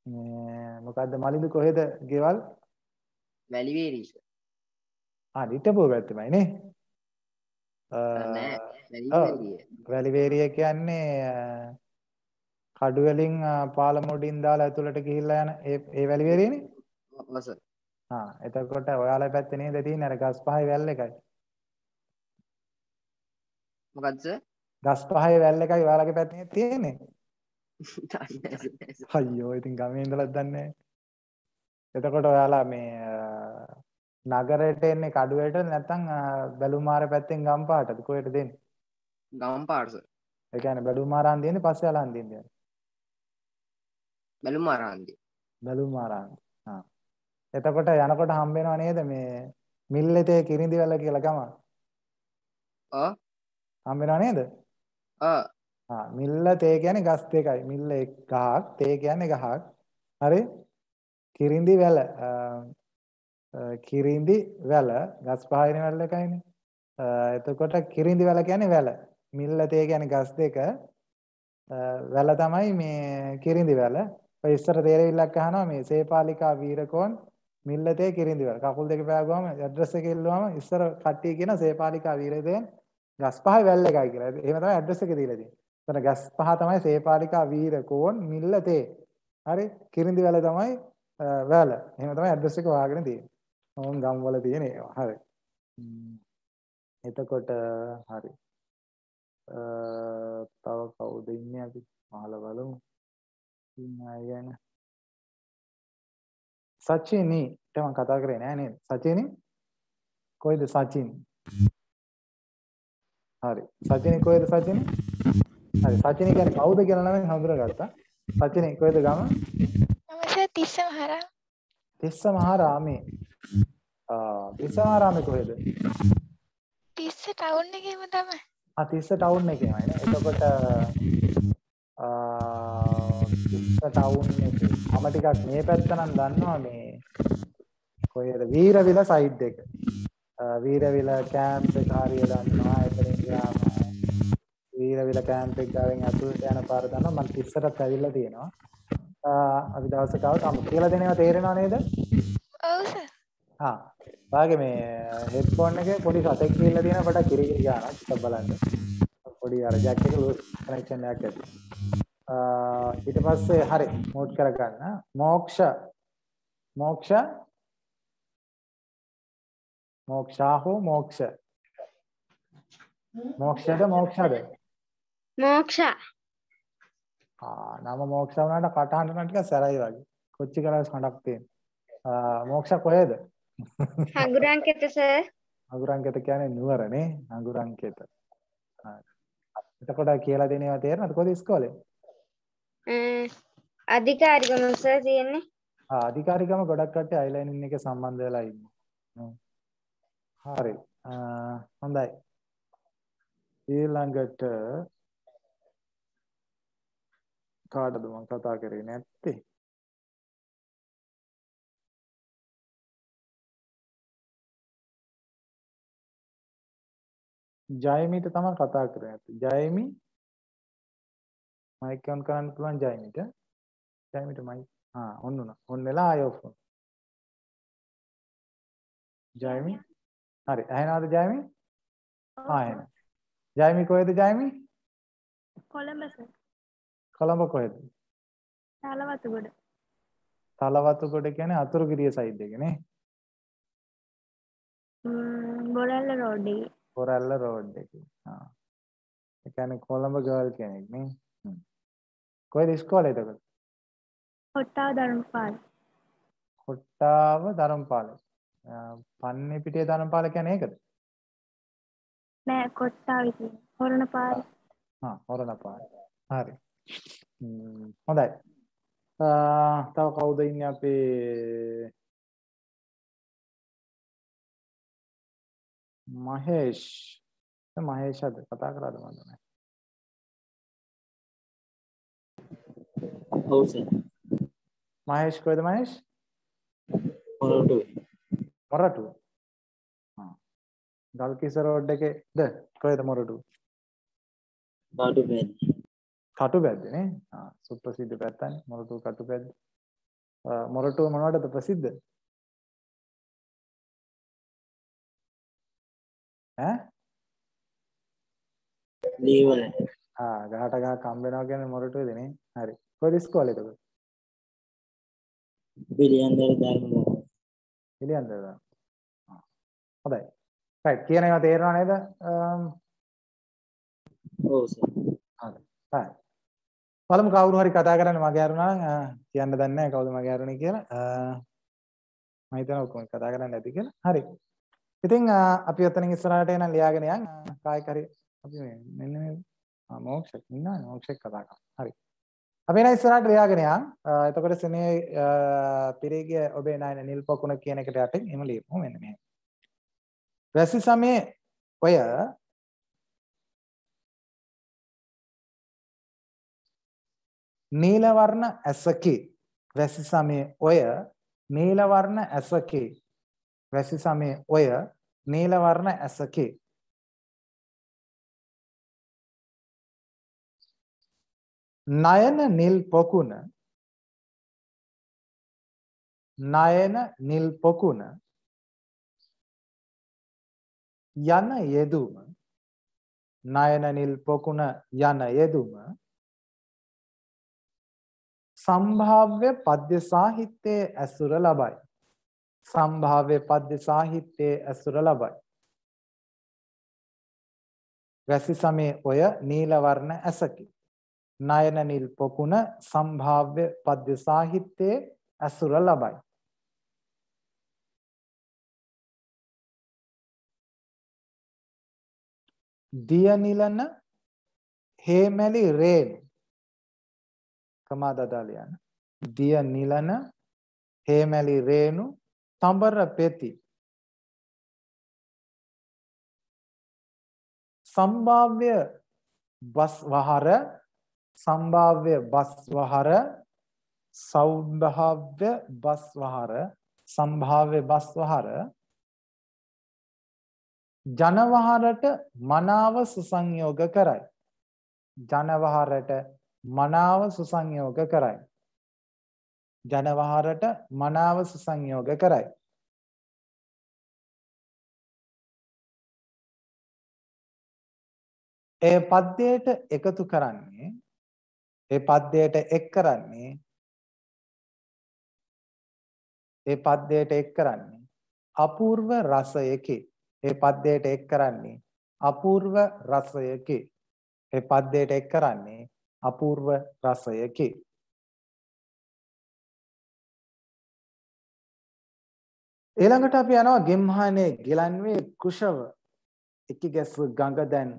මේ මොකද්ද මලින්දු කොහෙද ගෙවල්? වැලිවේරී ආ ඩිටපුව පැත්තමයි නේ. අ, නෑ ඔව්. වැලිවේරිය කියන්නේ කඩු වලින් පාලමුඩින් දාලා ඇතුළට ගිහිල්ලා යන ඒ ඒ වැලිවේරියනේ. ඔව් සර් ආ එතකොට ඔයාලා පැත්තේ නේද තියෙන්නේ අර ගස් පහේ වැල් එකයි. මොකද්ද සර් ගස් පහේ වැල් එකයි ඔයාලගේ පැත්තේ තියෙන්නේ. අයියෝ ඉතින් ගමේ ඉඳලා දන්නේ. එතකොට ඔයාලා මේ නගරයට එන්නේ කඩුවේට නැත්නම් බැලුමාර පැත්තෙන් ගම්පාටද කොහෙටද එන්නේ? ගම්පාට සර් ඒ කියන්නේ බැලුමාරාන් දෙන්නේ පස්සේ අලන් දෙන්නේ. බැලුම් ආරාන්දි බැලුම් ආරාම. ආ. එතකොට යනකොට හම්බ වෙනව නේද මේ මිල්ලතේ කිරිඳිවැල කියලා ගම. ඔව් හම්බ වෙනව නේද? ඔව් ආ මිල්ල තේ කියන්නේ ගස් දෙකයි. මිල්ල එක් ගහක්, තේ කියන්නේ ගහක්. හරි? කිරිඳි වැල කිරිඳි වැල ගස් පහින වැල එකයිනේ. එතකොට කිරිඳි වැල කියන්නේ වැල. මිල්ල තේ කියන්නේ ගස් දෙක. වැල තමයි මේ කිරිඳි වැල. ඔය ඉස්සර තේරෙවිල්ලක් අහනවා මේ සේපාලිකා වීරකෝන් මිල්ලතේ කිරිඳි වැල. කකුල් දෙක පෑගුවාම ඇඩ්‍රස් එක ඉල්ලුවාම ඉස්සර කට්ටිය කියන සේපාලිකා වීරදේන් ගස් පහයි වැල් එකයි කියලා. එහෙම තමයි ඇඩ්‍රස් එක දීලා තියෙන්නේ. එතන ගස් පහ තමයි සේපාලිකා වීරකෝන් මිල්ලතේ. හරි? කිරිඳි වැල තමයි වැල. එහෙම තමයි ඇඩ්‍රස් එක හොයාගෙන තියෙන්නේ. ඕන් ගම්වල තියෙන ඒවා. හරි. එතකොට හරි. තව කවුද ඉන්නේ අපි? මහල බලමු. ඉන්න අය ගැන. සචිනි ට මම කතා කරේ නෑ නේද? සචිනි? කොයිද සචිනි? හරි. සචිනි කොයිද සචිනි? හරි. සචිනි කියන්නේ කවුද කියලා නම් හඳුනාගත්තා. සචිනි කොයිද ගම? මම සර් තිස්ස මහරා. තිස්ස මහරාමේ. ආ තිස්ස මහරාමේ කොහෙද? තිස්ස ටවුන් එකේම තමයි. ආ තිස්ස ටවුන් එකේමයි නේ. එතකොට තිස්ස ටවුන් එකේ මම ටිකක් මේ පැත්ත නම් දන්නවා මේ කොහෙද වීරවිල සයිඩ් එක. වීරවිල කැම්ප් එක හරිය දන්නවා. එතනින් ගියාම වීරවිල කැම්ප් එක ගාවෙන් අතුලට යන පාර දන්නවා. මම තිස්සටත් ඇවිල්ලා තියෙනවා. අපි දවසක ආවොත් අම කියලා දෙනවා තේරෙනව නේද? ඔව් සර්. ආ. වාගේ මේ හෙඩ්ෆෝන් එකේ පොඩි සතෙක් කියලා තියෙන කොට කිරි කිරි ගන්නවා. බලන්න. පොඩි අර ජැක් එක ලූස් කනෙක්ෂන් එකක් ඇති. ඊට පස්සේ හරි නෝට් කරගන්න. මෝක්ෂ මෝක්ෂ මෝක්ෂා හෝ මෝක්ෂ. මෝක්ෂද මෝක්ෂද? මෝක්ෂා. ආ නම මෝක්ෂ වුණාට කටහඬ නම් ටිකක් සැරයි වගේ. කොච්චි කරස් හඬක් තියෙන මෝක්ෂ කොහෙද? හඟුරංකෙත සර් අඟුරංකෙත කියන්නේ නුවරනේ අඟුරංකෙත. එතකොට කියලා දෙනවා තේරෙනවද? කොහෙද ඉස්කෝලේ අධිකාරිකම සර් තියෙන්නේ? ආ අධිකාරිකම ගොඩක් කට්ටිය අයිලයිනින් එකේ සම්බන්ධ වෙලා ඉන්නේ හරි. හොඳයි. ඊළඟට කාටද මම කතා කරේ නැත්තේ? ජයමිට තමයි කතා කරේ නැත්තේ. ජයමි මයික් ඔන් කරන්න පුළුවන් ජයමිට ජයමිට මයික් ආ ඔන්න උනා ඔන්න වෙලා ආය ඔෆ් ජයමි හරි. ඇහෙනවද ජයමි ආ එහෙනම් ජයමි කොහෙද ජයමි කොළඹ සර් කොළඹ කොහෙද? තලවතුගොඩ. තලවතුගොඩ කියන්නේ අතුරුගිරිය සයිඩ් එක නේ. බොරැල්ල රෝඩ් එකේ. බොරැල්ල රෝඩ් එකේ. ආ. ඒ කියන්නේ කොළඹ ගර්ල් කෙනෙක් නේ කොහෙද ඉස්කෝලේ එතකොට? කොට්ටාව ධර්මපාල. කොට්ටාව ධර්මපාල. පන්නේ පිටියේ ධර්මපාල කියන්නේ ඒකද? නෑ කොට්ටාව කියන්නේ හොරණ පාර හා හොරණ පාර හරි හොඳයි තව කවුද ඉන්නේ අපේ මහේෂ්? මහේෂද? කතා කරාද මන්ද? නැහැ සර් මහේෂ් කොහෙද මහේෂ්? මොරටු මොරටු ආ. ගල්කිස්ස රෝඩ් එකේද කොහෙද මොරටු කාටු බෑදි කටුබැද්ද නේ? ආ සුප්‍රසිද්ධ පැත්තනේ මොරටු කටුබැද්ද මොරටුව මොනවටද ප්‍රසිද්ධ? ඈ? ලීවල ආ ගහට ගහක් හම්බ වෙනවා කියන්නේ මොරටුවේද නේ? හරි. කොහෙද ඉස්කෝලේ එතකොට පිළියන්දර ධර්ම පිළියන්දද හොඳයි. රයිට්. කියන ඒවා තේරෙනව නේද? ඔව් සර්. හරි. බලමු කවුරු හරි කතා කරන්න මගේ අරුණා නම් කියන්න දන්නේ නැහැ කවුද මගේ අරුණේ කියලා. මම හිතනවා ඔක්කොම කතා කරන්න ඇති කියලා. හරි. ඉතින් අපි ඔතනින් ඉස්සරහට එන ලියාගෙන යන්. කායික හරි අපි මෙන්න මේ මොක්ෂ ඉන්නා මොක්ෂ කතා කරමු හරි අපි එන ඉස්සරහට ලියාගෙන යන්. අ, එතකොට සෙනේ පිරිගිය ඔබේ නායන නිල් පොකුණ කියන එකට යටින් එහෙම ලියමු මෙන්න මෙහෙම. වැසි සමේ ඔය නීල වර්ණ ඇසකි වැසි සමේ ඔය නීල වර්ණ ඇසකි වැසි සමේ ඔය නීල වර්ණ ඇසකි නයන නිල් පොකුණ. නයන නිල් පොකුණ. යන යෙදුම. නයන නිල් පොකුණ යන යෙදුම. සම්භාව්‍ය පද්‍ය සාහිත්‍යයේ ඇසුර ලබයි. සම්භාව්‍ය පද්‍ය සාහිත්‍යයේ ඇසුර ලබයි. වැසි සමේ ඔය නීල වර්ණ ඇසකි. නයන නිල් පොකුණ සම්භාව්‍ය පද්‍ය සාහිත්‍යයේ ඇසුර ලබයි. දිය නිලන හේමැලි රේණු. කමාදදාලියන දිය නිලන හේමැලි රේණු තඹර පෙති. සම්භාව්‍ය බස් වහර සම්භාව්‍ය බස් වහර සෞභාව්‍ය බස් වහර සම්භාව්‍ය බස් වහර ජනවහරට මනාව සුසංයෝග කරයි. ජනවහරට මනාව සුසංයෝග කරයි. ජනවහරට මනාව සුසංයෝග කරයි. ඒ පද්‍යයට එකතු කරන්නේ ඒ පද්‍යයට එක් කරන්නේ ඒ පද්‍යයට එක් කරන්නේ අපූර්ව රසයකි. ඒ පද්‍යයට එක් කරන්නේ අපූර්ව රසයකි. ඒ පද්‍යයට එක් කරන්නේ අපූර්ව රසයකි. ඊළඟට අපි යනවා ගෙම්හානේ ගිලන්වේ කුෂව. එකි ගැස් ගඟ දැන්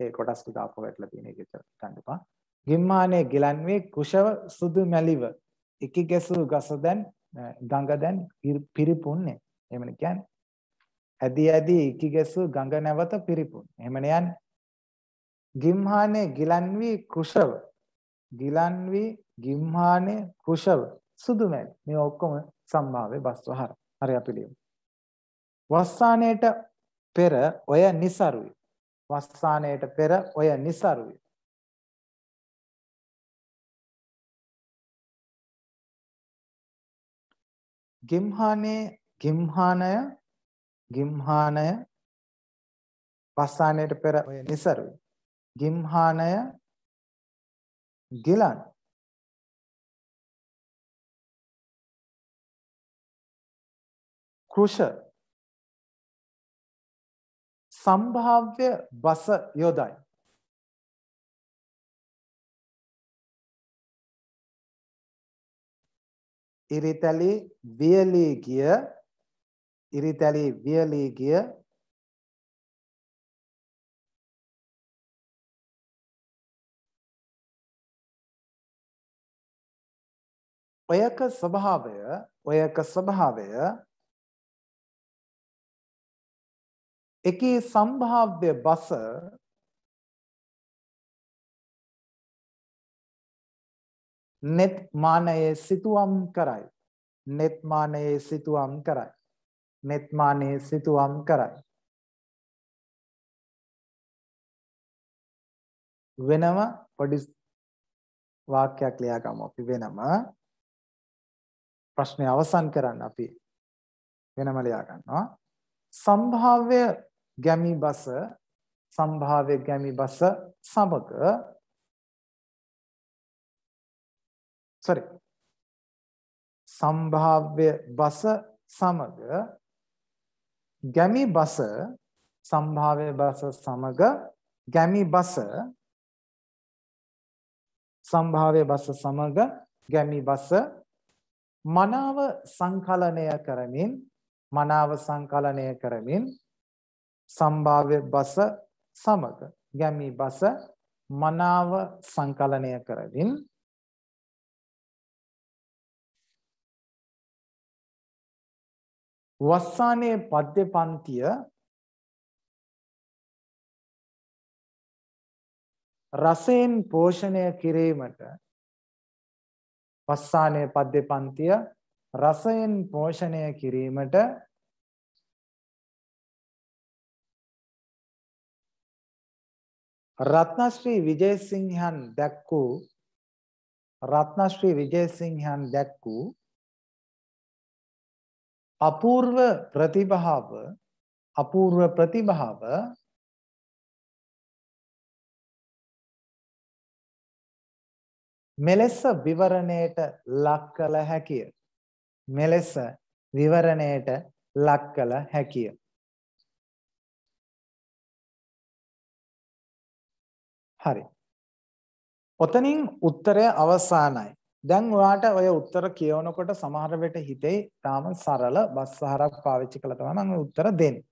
ඒ කොටස් ටික ආපහු වැටලා තියෙන එක ගන්න එපා. ගිම්මානේ ගිලන්වේ කුෂව සුදු මැලිව ඉකි ගැසූ ගස දැන් ගඟ දැන් පිරිපුන්නේ. එහෙමනේ කියන්නේ. ඇදි ඇදි ඉකි ගැසූ ගඟ නැවත පිරිපුන්. එහෙමනේ යන්නේ. ගිම්හානේ ගිලන්වි කුෂව ගිලන්වි ගිම්හානේ කුෂව සුදු මැලි. මේ ඔක්කොම සම්භාව්‍ය බස්වහර. හරි අපි ලියමු. වස්සානේට පෙර ඔය નિසරුයි වස්සානයට පෙර ඔය નિසරුයි. ගිම්හානේ ගිම්හානය ගිම්හානය වස්සානයට පෙර ඔය નિසරුයි. ගිම්හානය ගිලන් කෘෂ සම්භාව්‍ය බස යොදයි. ඉරිතලි වියලී ගිය ඉරිතලි වියලී ගිය ඔයක ස්වභාවය ඔයක ස්වභාවය එකේ සම්භාව්‍ය බස net මානයේ සිතුවම් කරයි. net මානයේ සිතුවම් කරයි. net මානයේ සිතුවම් කරයි. වෙනම පොඩි වාක්‍යයක් ලියා ගමු අපි වෙනම. ප්‍රශ්නය අවසන් කරන්න අපි වෙනම ලියා ගන්නවා සම්භාව්‍ය ගැමි බස සම්භාව්‍ය ගැමි බස සමග sorry සම්භාව්‍ය බස සමග ගැමි බස සම්භාව්‍ය බස සමග ගැමි බස සම්භාව්‍ය බස සමග ගැමි බස මනාව සංකලනය කරමින් මනාව සංකලනය කරමින් සම්භාව්‍ය බස සමග ගැමි බස මනාව සංකලනය කරමින් වස්සානයේ පද්‍ය පන්තිය රසයෙන් පෝෂණය කිරීමට වස්සානයේ පද්‍ය පන්තිය රසයෙන් පෝෂණය කිරීමට රත්නශ්‍රී විජේසිංහන් දැක් වූ රත්නශ්‍රී විජේසිංහන් දැක් වූ අපූර්ව ප්‍රතිභාව අපූර්ව ප්‍රතිභාව මෙලෙස විවරණයට ලක් කළ හැකිය. මෙලෙස විවරණයට ලක් කළ හැකිය. හරි ඔතනින් උත්තරය අවසానයි දැන් ඔයාට ඔය උත්තර කියවනකොට සමහර වෙලට හිතේ තාම සරල බස්සහරක් පාවිච්චි කළා තමයි මම උත්තර දෙන්නේ.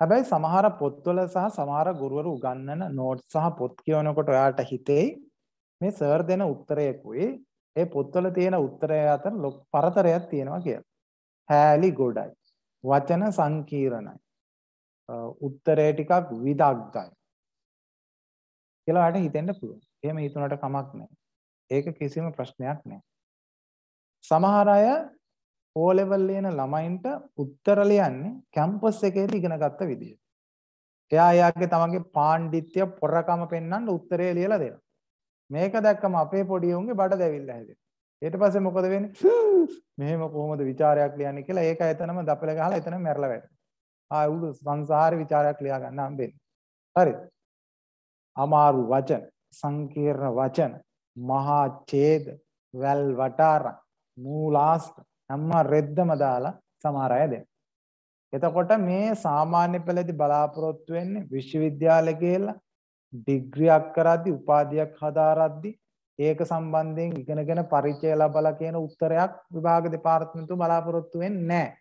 හැබැයි සමහර පොත්වල සහ සමහර ගුරුවරු උගන්වන නෝට්ස් සහ පොත් කියවනකොට ඔයාට හිතේ මේ සර් දෙන උත්තරයකුයි ඒ පොත්වල තියෙන උත්තරය අතර ලොකු පරතරයක් තියෙනවා කියලා. හැලි ගොඩයි. වචන සංකීර්ණයි. උත්තරය ටිකක් විදග්ගයි. කියලා ඔයාලට හිතෙන්න පුළුවන්. එහෙම හිතුණට කමක් නැහැ. ඒක කිසිම ප්‍රශ්නයක් නැහැ. සමහර අය O level එන ළමයින්ට උත්තර ලියන්නේ කැම්පස් එකේදී ඉගෙනගත්ත විදියට. එයා එයාගේ තමන්ගේ පාණ්ඩිත්‍ය පොරකම පෙන්වන්න උත්තරය ලියලා දෙනවා. මේක දැක්කම අපේ පොඩි උන්ගේ බඩ දැවිල්ලා හැදෙනවා. ඊට පස්සේ මොකද වෙන්නේ? මෙහෙම කොහොමද ਵਿਚාරයක් ලියන්නේ කියලා ඒක එතනම දපල ගහලා එතනම මැරලා වැටෙනවා. ආ උළු සංසාරේ ਵਿਚාරයක් ලියා ගන්න හම්බෙන්නේ. හරිද? අමාරු වචන, සංකීර්ණ වචන, මහා ඡේද වැල් වටාරම් මූලාස්ත්‍ර හැම රෙද්දම දාලා සමහර අය දෙනවා. එතකොට මේ සාමාන්‍ය පෙළදී බලාපොරොත්තු වෙන්නේ විශ්වවිද්‍යාලේ කියලා ඩිග්‍රියක් කරද්දි උපාධියක් හදාරද්දි ඒක සම්බන්ධයෙන් ඉගෙනගෙන පරිචය ලබලා කියන උත්තරයක් විභාග දෙපාර්තමේන්තුව බලාපොරොත්තු වෙන්නේ නැහැ.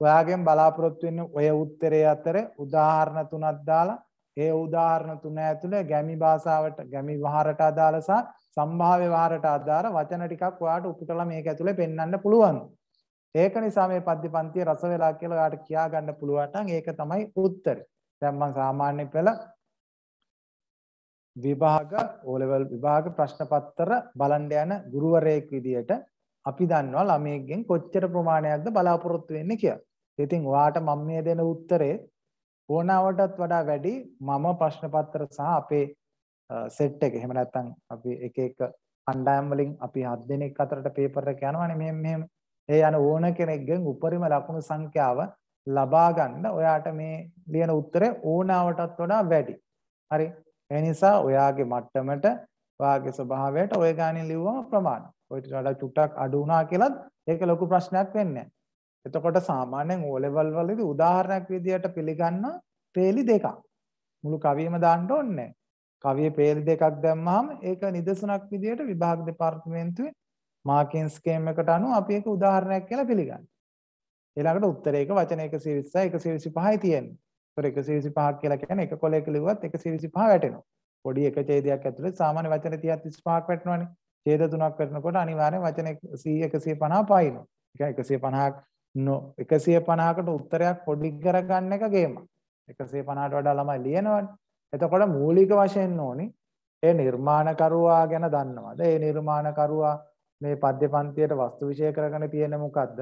ඔයාගෙන් බලාපොරොත්තු වෙන්නේ ඔය උත්තරේ අතර උදාහරණ තුනක් දාලා ඒ උදාහරණ තුන ඇතුළේ ගැමි භාෂාවට ගැමි වහරට අදාළ සහ සම්භාව්‍ය වහරට අදාළ වචන ටිකක් ඔයාලට උපුටලා මේක ඇතුළේ පෙන්වන්න පුළුවන්. ඒක නිසා මේ පද්‍ය පන්තිය රස වෙලා කියලා ඔයාලට කියා ගන්න පුළුවන් ඒක තමයි උත්තරේ. දැන් මම සාමාන්‍ය පෙළ විභාග O level විභාග ප්‍රශ්න පත්‍ර බලන්න යන ගුරුවරයෙක් විදියට අපි දන්නවා ළමයෙක්ගෙන් කොච්චර ප්‍රමාණයක්ද බලාපොරොත්තු වෙන්නේ කියලා. ඉතින් ඔයාට මම මේ දෙන උත්තරේ ඕනාවටත් වඩා වැඩි මම ප්‍රශ්න පත්‍ර සහ අපේ සෙට් එක එහෙම නැත්නම් අපි එක එක කණ්ඩායම් වලින් අපි හත් දෙනෙක් අතරට පේපර් එක යනවනේ මෙහෙම මෙහෙම ඒ යන ඕන කෙනෙක්ගෙන් උපරිම ලකුණු සංඛ්‍යාව ලබා ගන්න ඔයාට මේ ලියන උත්තරේ ඕනාවටත් වඩා වැඩි. හරි. ඒ නිසා ඔයාගේ මට්ටමට ඔයාගේ ස්වභාවයට ඔය ගානේ ලිව්වම ප්‍රමාණයි. ඔය ටික වඩා චුට්ටක් අඩු වුණා කියලත් ඒක ලොකු ප්‍රශ්නයක් වෙන්නේ නැහැ. එතකොට සාමාන්‍යයෙන් O level වලදී උදාහරණයක් විදියට පිළිගන්න පේලි දෙකක්. මුළු කවියම දාන්න ඕනේ කවියේ පේලි දෙකක් දැම්මහම ඒක නිදසුනක් විදියට විභාග දෙපාර්තමේන්තුවේ මාකින් ස්කීම් එකට අනුව අපි ඒක උදාහරණයක් කියලා පිළිගන්නවා. ඊළඟට උත්තරයක වචන 120යි 125යි තියෙන්නේ. ඒතර 125ක් කියලා කියන්නේ එක කොලයක ලිව්වත් 125 වැටෙනවා. පොඩි එක ඡේදයක් ඇතුලේ සාමාන්‍ය වචන 30 35ක් වැටෙනවානේ. ඡේද තුනක් වැටෙනකොට අනිවාර්යෙන් වචන 100 150 පායිනවා. ඒක 150ක් නෝ 150කට උත්තරයක් පොඩි කරගන්න එක ගේමක්. 150ට වඩා ළමයි ලියනවනේ. එතකොට මූලික වශයෙන් ඕනි ඒ නිර්මාණකරුවා ගැන දන්නවද? ඒ නිර්මාණකරුවා මේ පද්‍ය පන්තියට වස්තු විෂය කරගෙන තියෙන මොකද්ද?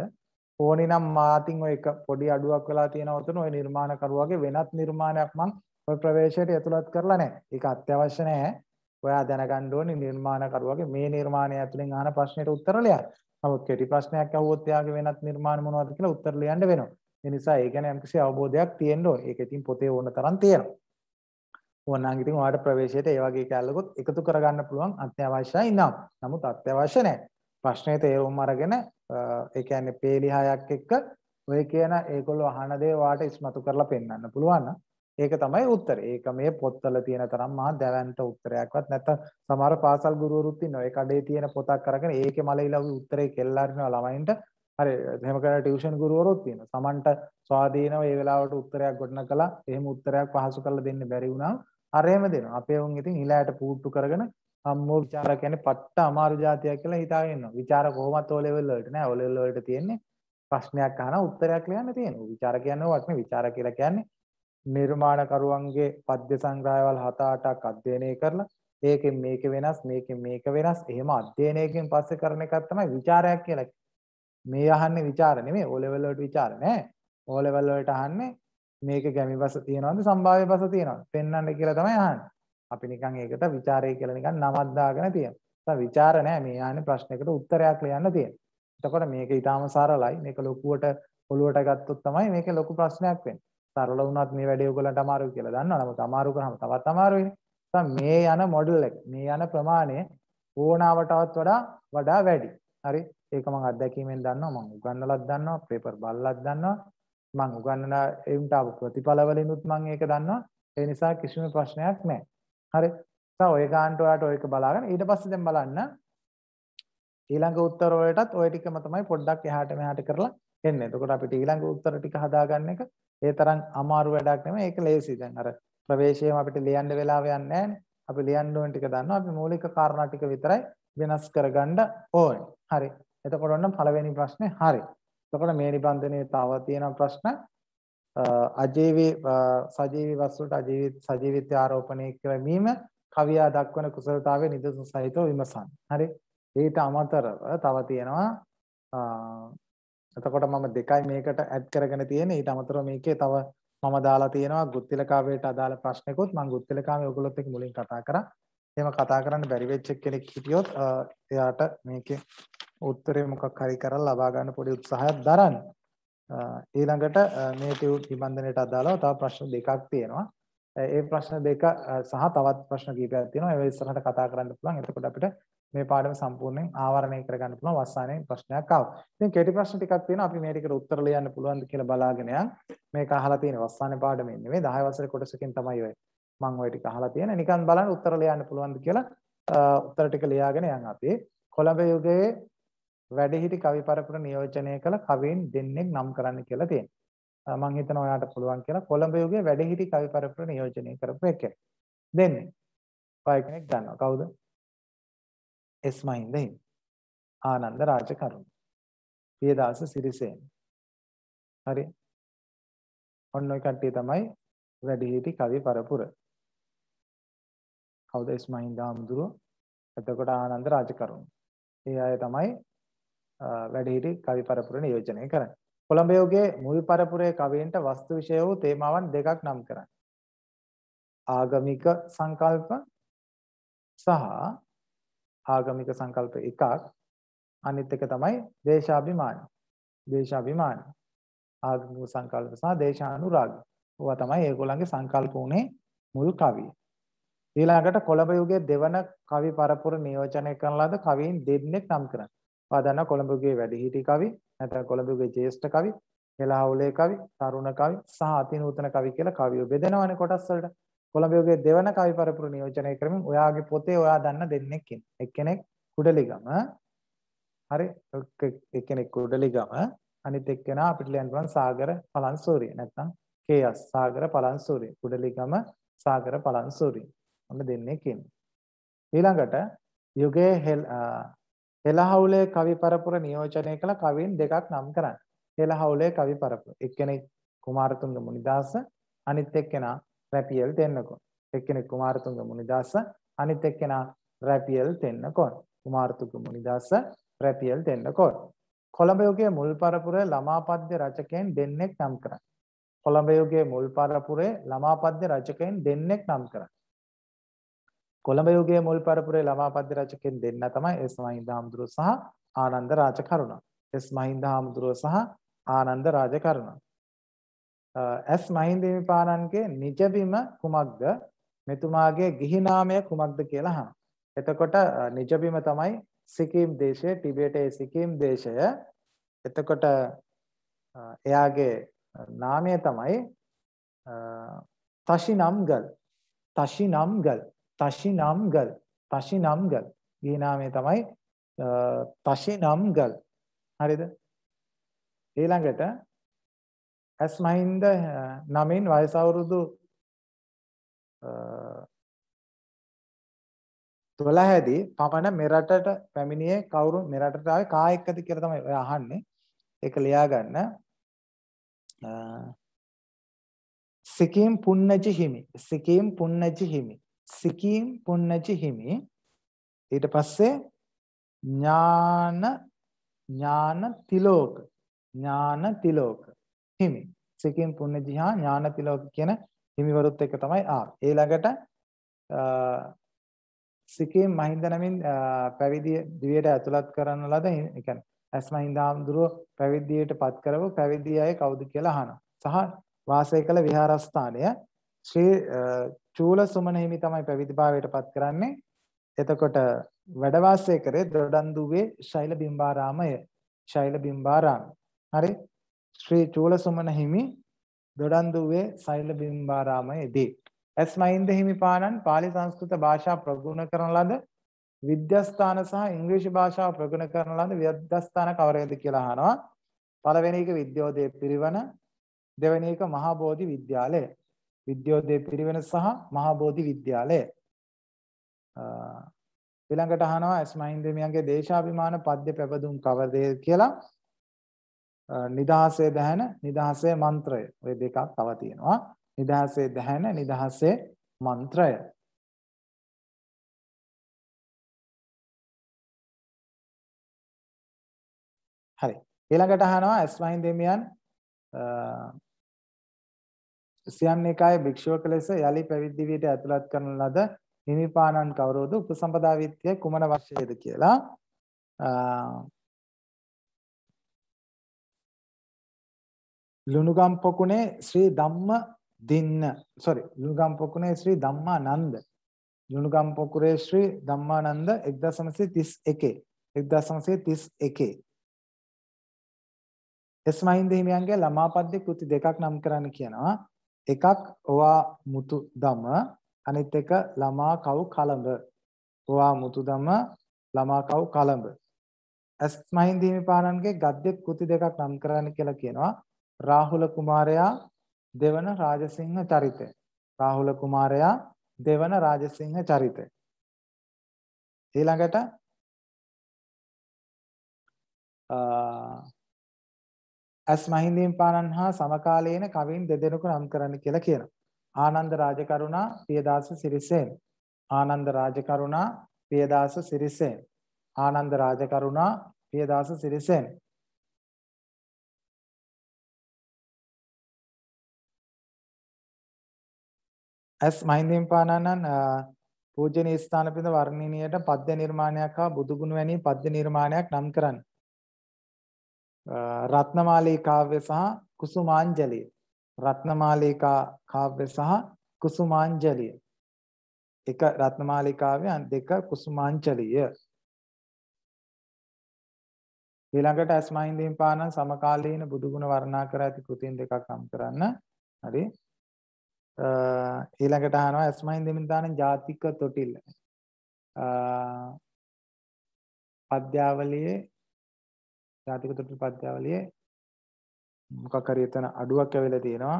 ඕනිනම් මාතින් ඔය එක පොඩි අඩුවක් වෙලා තියෙනවා උතන ඔය නිර්මාණකරුවාගේ වෙනත් නිර්මාණයක් මම ඔය ප්‍රවේශයට ඇතුළත් කරලා නැහැ. ඒක අත්‍යවශ්‍ය නැහැ. ඔයා දැනගන්න ඕනේ නිර්මාණකරුවාගේ මේ නිර්මාණය ඇතුලෙන් අහන ප්‍රශ්නෙට උත්තර ලියන්න. නමුත් කෙටි ප්‍රශ්නයක් අහුවොත් එයාගේ වෙනත් නිර්මාණ මොනවද කියලා උත්තර ලියන්න වෙනවා. ඒ නිසා ඒ ගැන යම්කිසි අවබෝධයක් තියෙන්න ඕනේ. ඒක ඉතින් පොතේ ඕන තරම් තියෙනවා. ඕනනම් ඉතින් ඔයාලට ප්‍රවේශයට ඒ වගේ කැලලකොත් එකතු කරගන්න පුළුවන් අත්‍යවශ්‍යයි නම්. නමුත් අත්‍යවශ්‍ය නැහැ. ප්‍රශ්නේ තේරුම් අරගෙන ඒ කියන්නේ පේලි හයක් එක්ක ඔය කියන ඒගොල්ලෝ අහන දේ ඔයාලට ඉස්මතු කරලා පෙන්වන්න පුළුවන් නම් ඒක තමයි උත්තරේ. ඒක මේ පොත්වල තියෙන තරම් මහා දැවැන්ත උත්තරයක්වත් නැත්නම් සමහර පාසල් ගුරුවරුත් ඉන්නවා. ඒ කඩේ තියෙන පොතක් අරගෙන ඒකේ මලයිලවි උත්තරේ කෙල්ලාරිනවා ළමයින්ට. හරි එහෙම කරලා ටියුෂන් ගුරුවරුත් ඉන්නවා. සමන්ට ස්වාධීනව ඒ වෙලාවට උත්තරයක් ගොඩනගලා එහෙම උත්තරයක් පහසු කරලා දෙන්න බැරි වුණා. අර එහෙම දෙනවා. අපේ උන් ඉතින් ඊළාට පුට්ටු කරගෙන අම්මෝ විචාර කියන්නේ පට්ට අමාරු જાතියක් කියලා හිතාගෙන ඉන්නවා. විචාර කොහොමත් ඔය ලෙවල් වලට නෑ. ඔය ලෙවල් වලට තියෙන්නේ ප්‍රශ්නයක් අහන උත්තරයක් ලියන්න තියෙනවා. විචාර කියන්නේ ඔක්නේ විචාර කියලා කියන්නේ නිර්මාණකරුවන්ගේ පද්‍ය සංග්‍රහයවල් 7-8ක් අධ්‍යයනය කරලා ඒකෙන් මේක වෙනස් මේකෙන් මේක වෙනස්. එහෙම අධ්‍යයනයකින් පස්සේ කරන එකක් තමයි ਵਿਚාරයක් කියලා මේ අහන්නේ ਵਿਚාර නෙමෙයි ඕ ලෙවල් වලට විචාර නෑ. ඕ ලෙවල් වලට අහන්නේ මේක ගැමි බස තියනවද සම්භාව්‍ය බස තියනවද? පෙන්වන්න කියලා තමයි අහන්නේ. අපි නිකන් ඒකට ਵਿਚාරය කියලා නිකන් නමක් දාගෙන තියෙනවා. ඒක ਵਿਚාර නෑ. මේ අහන්නේ ප්‍රශ්නයකට උත්තරයක් ලියන්න තියෙනවා. එතකොට මේක ඊටාම සරලයි. මේක ලොකුවට ඔළුවට ගත්තොත් තමයි මේක ලොකු ප්‍රශ්නයක් වෙන්නේ. සරල වුණත් මේ වැඩේ ඔයගොල්ලන්ට අමාරුයි කියලා දන්නවා. නමුත් අමාරු කරාම තවත් අමාරුයිනේ. මේ යන මොඩල් එක මේ යන ප්‍රමාණය ඕනාවටවත් වඩා වඩා වැඩි. හරි. ඒක මම අත්දැකීමෙන් දන්නවා. මම උගන්වලත් දන්නවා. පේපර් බලලත් දන්නවා. මම උගන්වන එම්ට ආපු ප්‍රතිඵල වලිනුත් මම ඒක දන්නවා. ඒ නිසා කිසිම ප්‍රශ්නයක් නැහැ. හරි. තව ඔය ගානට ඔයාලට ඔයක බලාගෙන ඊට පස්සේ දැන් බලන්න ඊළඟ උත්තර වලටත් ওই ටිකම තමයි පොඩ්ඩක් එහාට මෙහාට කරලා එන්නේ. එතකොට අපිට ඊළඟ උත්තර ටික හදාගන්න එක ඒ තරම් අමාරු වැඩක් නෙමෙයි. ඒක ලේසි. දැන් අර ප්‍රවේශයම අපිට ලියන්න වෙලාව යන්නේ නැහැ අපි ලියන්න ඕන ටික දන්නවා. අපි මූලික කාරණා ටික විතරයි වෙනස් කරගන්න ඕනේ. හරි. එතකොට ඔන්න පළවෙනි ප්‍රශ්නේ හරි. එතකොට මේ නිබන්ධනයේ තව තියෙන ප්‍රශ්න අජීවී සජීවී වස්තුවට අජීවී සජීවිත්‍ය ආරෝපණය කරවීම කවියා දක්වන කුසලතාවයේ නිදසුන් සහිතව විමසන්න. හරි. ඊට අමතරව තව තියෙනවා එතකොට මම දෙකයි මේකට ඇඩ් කරගෙන තියෙන්නේ ඊට අමතරව මේකේ තව මම දාලා තියෙනවා ගුත්තිලකාවයට අදාළ ප්‍රශ්නකුත් මම ගුත්තිලකාවේ ඔයගොල්ලොත් එක්ක මුලින් කතා කරා. එහෙම කතා කරන්න බැරි වෙච්ච කෙනෙක් හිටියොත් එයාට මේකේ උත්තරේ මොකක් හරි කරලා ලබා ගන්න පොඩි උත්සාහයක් දරන්න. ඊළඟට මේ නිබන්ධනයට අදාළව තව ප්‍රශ්න දෙකක් තියෙනවා. ඒ ප්‍රශ්න දෙක සහ තවත් ප්‍රශ්න කීපයක් තියෙනවා. ඒවා ඉස්සරහට කතා කරන්න පුළුවන්. එතකොට අපිට මේ පාඩම සම්පූර්ණයෙන් ආවරණය කරගන්න පුළුවන් වස්සානේ ප්‍රශ්නයක් ආවා. ඉතින් කෙටි ප්‍රශ්න ටිකක් තියෙනවා. අපි මේ ටිකට උත්තර ලියන්න පුළුවන්ද කියලා බලාගෙන යන්. මේක අහලා තියෙන වස්සානේ පාඩමෙන් නෙවෙයි 10 වසරේ කොටසකින් තමයි ඔය මම ඔය ටික අහලා තියෙන. නිකන් බලන්න උත්තර ලියන්න පුළුවන්ද කියලා උත්තර ටික ලියාගෙන යන් අපි. කොළඹ යුගයේ වැඩිහිටි කවි පරපුර නියෝජනය කළ කවීන් දෙන්නෙක් නම් කරන්න කියලා තියෙනවා. මම හිතනවා ඔයාලට පුළුවන් කියලා කොළඹ යුගයේ වැඩිහිටි කවි පරපුර නියෝජනය කරපු එකෙක්. දෙන්නේ. ඔය කෙනෙක් දන්නවා. කවුද? එස් මහින්ද හිමි. ආනන්ද රාජකරුණ. පියදාස සිරිසේන. හරි. ඔන්න ඔය කට්ටිය තමයි වැඩිහිටි කවි පරපුර. කවුද එස් මහින්ද හාමුදුරුවෝ? එතකොට ආනන්ද රාජකරුණ. ඒ අය තමයි වැඩිහිටි කවි පරපුර නියෝජනය කරන්නේ. කොළඹ යුගයේ මුල් පරපුරේ කවීන්ට වස්තු විෂය වූ තේමාවන් දෙකක් නම් කරන්නේ. ආගමික සංකල්ප සහ ආගමික සංකල්ප එකක් අනිත් එක තමයි දේශාභිමානය. දේශාභිමානය. ආගමික සංකල්ප සහ දේශානුරාගය. ඕවා තමයි ඒගොල්ලන්ගේ සංකල්ප උනේ මුල් කවිය. ඊළඟට කොළඹ යුගයේ දෙවන කවි පරපුර නියෝජනය කරන ලද කවීන් දෙන්නෙක් නම් කරන්නේ. ඔයා දන්නා කොළඹ යුගයේ වැඩිහිටි කවි, නැත්නම් කොළඹ යුගයේ ජ්‍යෙෂ්ඨ කවි, එළහවුලේ කවි, තරුණ කවි සහ අතිනූතන කවි කියලා කවිය බෙදෙනවනේ කොටස් වලට. කොළඹ යුගයේ දෙවන කවි පරපුර නියෝජනය කරමින් ඔයාගේ පොතේ ඔයා දන්න දෙන්නෙක් ඉන්නේ. එක්කෙනෙක් කුඩලිගම. හරි. එක්කෙනෙක් කුඩලිගම. අනිත් එක්කෙනා අපිට ලියන්න පුළුවන් සාගර පලන්සූරිය. නැත්නම් කේ.එස්. සාගර පලන්සූරිය. කුඩලිගම සාගර පලන්සූරිය. ඔන්න දෙන්නෙක් ඉන්නේ. ඊළඟට යුගයේ හෙළහවුලේ කවි පරපුර නියෝජනය කළ කවීන් දෙකක් නම් කරන්න. හෙළහවුලේ කවි පරපුර. එක්කෙනෙක් කුමාරතුංග මුනිදාස අනිත් එක්කෙනා රැපියල් තෙන්නකොන්. එක්කෙනෙක් කුමාරතුංග මුනිදාස අනිත් එක්කෙනා රැපියල් තෙන්නකොන්. කුමාරතුංග මුනිදාස රැපියල් තෙන්නකොන්. කොළඹ යුගයේ මුල් පරපුරේ ළමා පද්‍ය රචකයන් දෙන්නෙක් නම් කරන්න. කොළඹ යුගයේ මුල් පරපුරේ ළමා පද්‍ය රචකයන් දෙන්නෙක් නම් කරන්න. කොළඹ යුගයේ මුල් පරපුරේ ළමා පද්‍ය රචකයන් දෙන්න තමයි එස් මහින්ද හාමුදුරුවෝ සහ ආනන්ද රාජකරුණ. එස් මහින්ද හාමුදුරුවෝ සහ ආනන්ද රාජකරුණ. ඇස් මහින්ද හිමිපාණන්ගේ නිජබිම කුමක්ද? මෙතුමාගේ ගිහි නාමය කුමක්ද කියලා අහනවා. එතකොට නිජබිම තමයි සිකිම් දේශය, ටිබෙටේ සිකිම් දේශය. එතකොට එයාගේ නාමය තමයි තෂිනම්ගල්. තෂිනම්ගල්. තෂිනම්ගල්. තෂිනම්ගල්. ගිහි නාමය තමයි තෂිනම්ගල්. හරිද? ඊළඟට ඇස් මහින්ද නමින් වයස අවුරුදු 12දී පමණ මෙරටට පැමිණියේ කවුරු මෙරටට ආවේ කා එක්කද කියලා තමයි ඔය අහන්නේ. ඒක ලියා ගන්න. සිකීම් පුන්නජි හිමි. සිකීම් පුන්නජි හිමි. සිකීම් පුන්නජි හිමි. ඊට පස්සේ ඥාන ඥාන තිලෝක ඥාන තිලෝක හිමි. සිකීම් පුන්නජි හා ඥාන තිලෝක කියන හිමිවරුත් එක තමයි ආ. ඊළඟට සිකීම් මහින්ද නමින් පැවිදි දිවියට ඇතුළත් කරන ලද ඒ කියන්නේ ඇස් මහින්දාම්දුරෝ පැවිදියට පත් කරව පැවිදි අය කවුද කියලා අහනවා. සහ වාසය කළ විහාරස්ථානය ශ්‍රී චූල සුමන හිමි තමයි පැවිදිභාවයට පත් කරන්නේ. එතකොට වැඩ වාසය කරේ දොඩන්දුවේ ශෛල බිම්බාරාමය. ශෛල බිම්බාරාම. හරි. ශ්‍රී චූල සුමන හිමි දොඩන්දුවේ ශෛල බිම්බාරාමයේදී එස් මහින්ද හිමිපාණන් පාලි සංස්කෘත භාෂා ප්‍රගුණ කරන ලද විද්‍යස්ථාන සහ ඉංග්‍රීසි භාෂාව ප්‍රගුණ කරන ලද විද්‍යස්ථාන කවරේද කියලා අහනවා. පළවෙනි එක විද්‍යෝදය පිරිවන, දෙවෙනි එක මහා බෝධි විද්‍යාලය. විද්‍යෝදය පිරිවන සහ මහා බෝධි විද්‍යාලය. ඊළඟට අහනවා එස් මහින්ද හිමියන්ගේ දේශාභිමාන පද්‍ය පැවතුම් කවරද කියලා. නිදහසේ දැහැන නිදහසේ මන්ත්‍රය. ඔය දෙකක් තව තියෙනවා. නිදහසේ දැහැන නිදහසේ මන්ත්‍රය හරි ඊළඟට අහනවා ඇස්වයින් දෙමියන් සියම් නිකායේ භික්ෂුවක ලෙස යලි පැවිදි වියට ඇතුළත් කරන ලද හිමිපාණන් කවරෝද උපසම්පදා විත්‍ය කුමන වර්ෂයේද කියලා ලුණුගම් පොකුණේ ශ්‍රී ධම්ම දින්න. Sorry ලුණුගම් පොකුණේ ශ්‍රී ධම්මානන්ද. ලුණුගම් පොකුරේ ශ්‍රී ධම්මානන්ද 1931 1931 එස් මහින්ද හිමියන්ගේ ළමා පද්‍ය කෘති දෙකක් නම් කරන්න කියනවා. එකක් ඔවා මුතු දම අනිත් එක ළමා කව් කලඹ. ඔවා මුතු දම ළමා කව් කලඹ. එස් මහින්ද හිමිපාණන්ගේ ගද්‍ය කෘති දෙකක් නම් කරන්න කියලා කියනවා. රාහුල කුමාරයා දෙවන රාජසිංහ චරිතය. රාහුල කුමාරයා දෙවන රාජසිංහ චරිතය. ඊළඟට අස් මහින්දීන් පානන් හා සමකාලීන කවින් දෙදෙනෙකු නම් කරන්න කියලා කියනවා. ආනන්ද රාජකරුණා පියදාස සිරිසේන. ආනන්ද රාජකරුණා පියදාස සිරිසේන. ආනන්ද රාජකරුණා පියදාස සිරිසේන. ඇස් මහින්දින් පානනන් පූජනීය ස්ථාන පිළිබඳ වර්ණනීයට පද්‍ය නිර්මාණයක් හා බුදුගුණ වැනි පද්‍ය නිර්මාණයක් නම් කරන්න. රත්නමාලී කාව්‍ය සහ කුසුමාංජලිය. රත්නමාලිකා කාව්‍ය සහ කුසුමාංජලිය. එක රත්නමාලී කාව්‍ය දෙක කුසුමාංජලිය. ඊළඟට ඇස් මහින්දින් පානන් සමකාලීන බුදුගුණ වර්ණනා කර ඇති කෘතීන් දෙකක් නම් කරන්න. හරි. ඊළඟට අහනවා ඇස්මහින් දෙමින්දාන ජාතික තොටිල්ල. පද්‍යාවලියේ ජාතික තොටිල් පද්‍යාවලියේ මොකක් හරි එතන අඩුවක් ඇවිල්ලා තියෙනවා.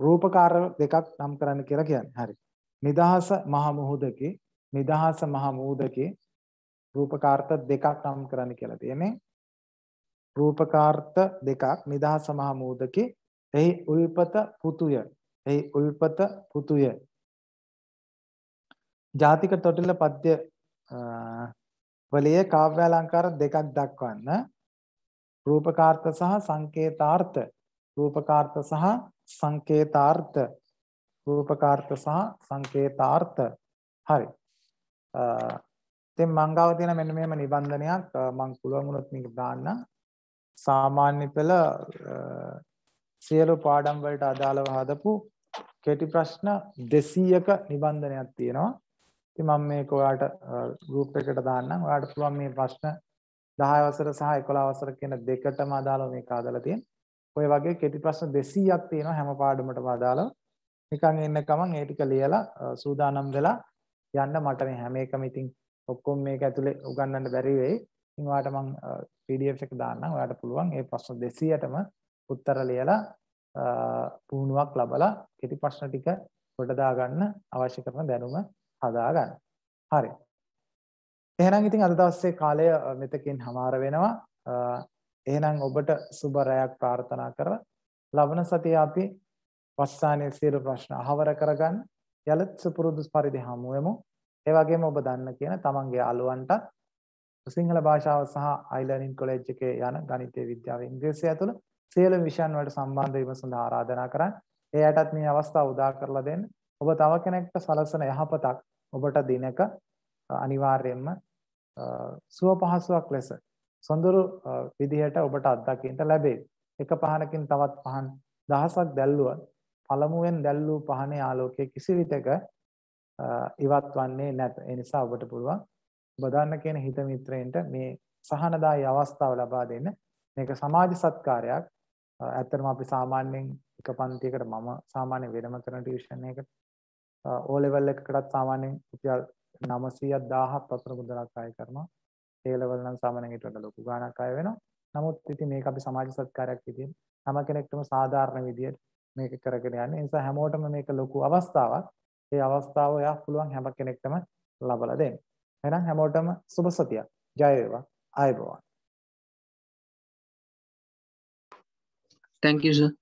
රූපකාර දෙකක් නම් කරන්න කියලා කියන්නේ. හරි. නිදහස මහ මුහුදකේ නිදහස මහ මුහුදකේ රූපකාර්ථ දෙකක් නම් කරන්න කියලා තියෙන්නේ. රූපකාර්ථ දෙකක් නිදහස මහ මුහුදකේ එහි උල්පත පුතුය එහි උල්පත පුතුය. ජාතික තොටිල්ල පද්‍ය වලයේ කාව්‍ය අලංකාර දෙකක් දක්වන්න. රූපකාර්ථ සහ සංකේතාර්ථ. රූපකාර්ථ සහ සංකේතාර්ථ. රූපකාර්ථ සහ සංකේතාර්ථ. හරි. ඉතින් මං ගාව තියෙන මෙන්න මෙහෙම නිබන්ධනයක් මං පුළුවන් වුණොත් මේක දාන්න. සාමාන්‍ය පෙළ සියලු පාඩම් වලට අදාළව හදපු කෙටි ප්‍රශ්න 200ක නිබන්ධනයක් තියෙනවා. ඉතින් මම මේක ඔයාලට ගෲප් එකට දාන්නම්. ඔයාලට පුළුවන් මේ ප්‍රශ්න 10 වසර සහ 11 වසර කියන දෙකටම අදාළව මේක අදාලා තියෙන. ඔය වගේ කෙටි ප්‍රශ්න 200ක් තියෙනවා හැම පාඩමකටම අදාළව. නිකන් එන්න ගමන් ඒ ටික ලියලා සූදානම් වෙලා යන්න මට මේ හැම එකම ඉතින් ඔක්කොම මේක ඇතුලේ උගන්වන්න බැරි වෙයි. ඉතින් ඔයාලට මම PDF එක දාන්නම්. ඔයාලට පුළුවන් මේ ප්‍රශ්න 200ටම උත්තර ලියලා පුහුණුවක් ලබලා කෙටි ප්‍රශ්න ටික ගොඩ දාගන්න අවශ්‍ය කරන දැනුම හදාගන්න. හරි. එහෙනම් ඉතින් අද දවසේ කාලය මෙතකින් හමාර වෙනවා. එහෙනම් ඔබට සුබ රැයක් ප්‍රාර්ථනා කරලා ලබන සතියේ අපි වස්සානයේ සියලු ප්‍රශ්න අහවර කරගන්න යලත් සුපුරුදු පරිදි හමු වෙමු. ඒ වගේම ඔබ දන්න කියන තමන්ගේ යාළුවන්ට සිංහල භාෂාව සහ අයිලර්නින් කොලෙජ් එකේ යන ගණිතය විද්‍යාව ඉංග්‍රීසිය ඇතුළු සියලු විෂයන් වලට සම්බන්ධ වීම සඳහා ආරාධනා කරන්න. එයාටත් මේ අවස්ථාව උදා කරලා දෙන්න. ඔබ තව කෙනෙක්ට සලසන යහපතක් ඔබට දිනක අනිවාර්යයෙන්ම සුව පහසුවක් ලෙස සොඳුරු විදිහට ඔබට අත්දකින්න ලැබේ. එක පහනකින් තවත් පහන් දහසක් දැල්ලුවා පළමුවෙන් දැල්ලූ පහනේ ආලෝකයේ කිසි විටක ඉවත් වන්නේ නැත. ඒ නිසා ඔබට පුළුවන් ඔබ දන්න කියන හිත මිත්‍රයන්ට මේ සහනදායී අවස්ථාව ලබා දෙන්න. මේක සමාජ සත්කාරයක්. ඇත්තටම අපි සාමාන්‍යයෙන් එක පන්තියකට මම සාමාන්‍ය වෙනම කරන ටියුෂන් එකකට ඕ ලෙවල් එකකටත් සාමාන්‍යයෙන් රුපියල් 900ක් 1000ක් වතුර මුදලක් අය කරනවා. ඒ ලෙවල් නම් සාමාන්‍යයෙන් ඊට වඩා ලොකු ගාණක් අය වෙනවා. නමුත් ඉතින් මේක අපි සමාජ සත්කාරයක් විදිහට හැම කෙනෙක්ටම සාධාරණ විදිහට මේක කරගෙන යන්නේ. ඒ නිසා හැමෝටම මේක ලොකු අවස්ථාවක්. ඒ අවස්ථාව ඔයා පුළුවන් හැම කෙනෙක්ටම ලබලා දෙන්න. එහෙනම් හැමෝටම සුබ සතියක්. ජය වේවා. ආයුබෝවන්. Thank you, sir.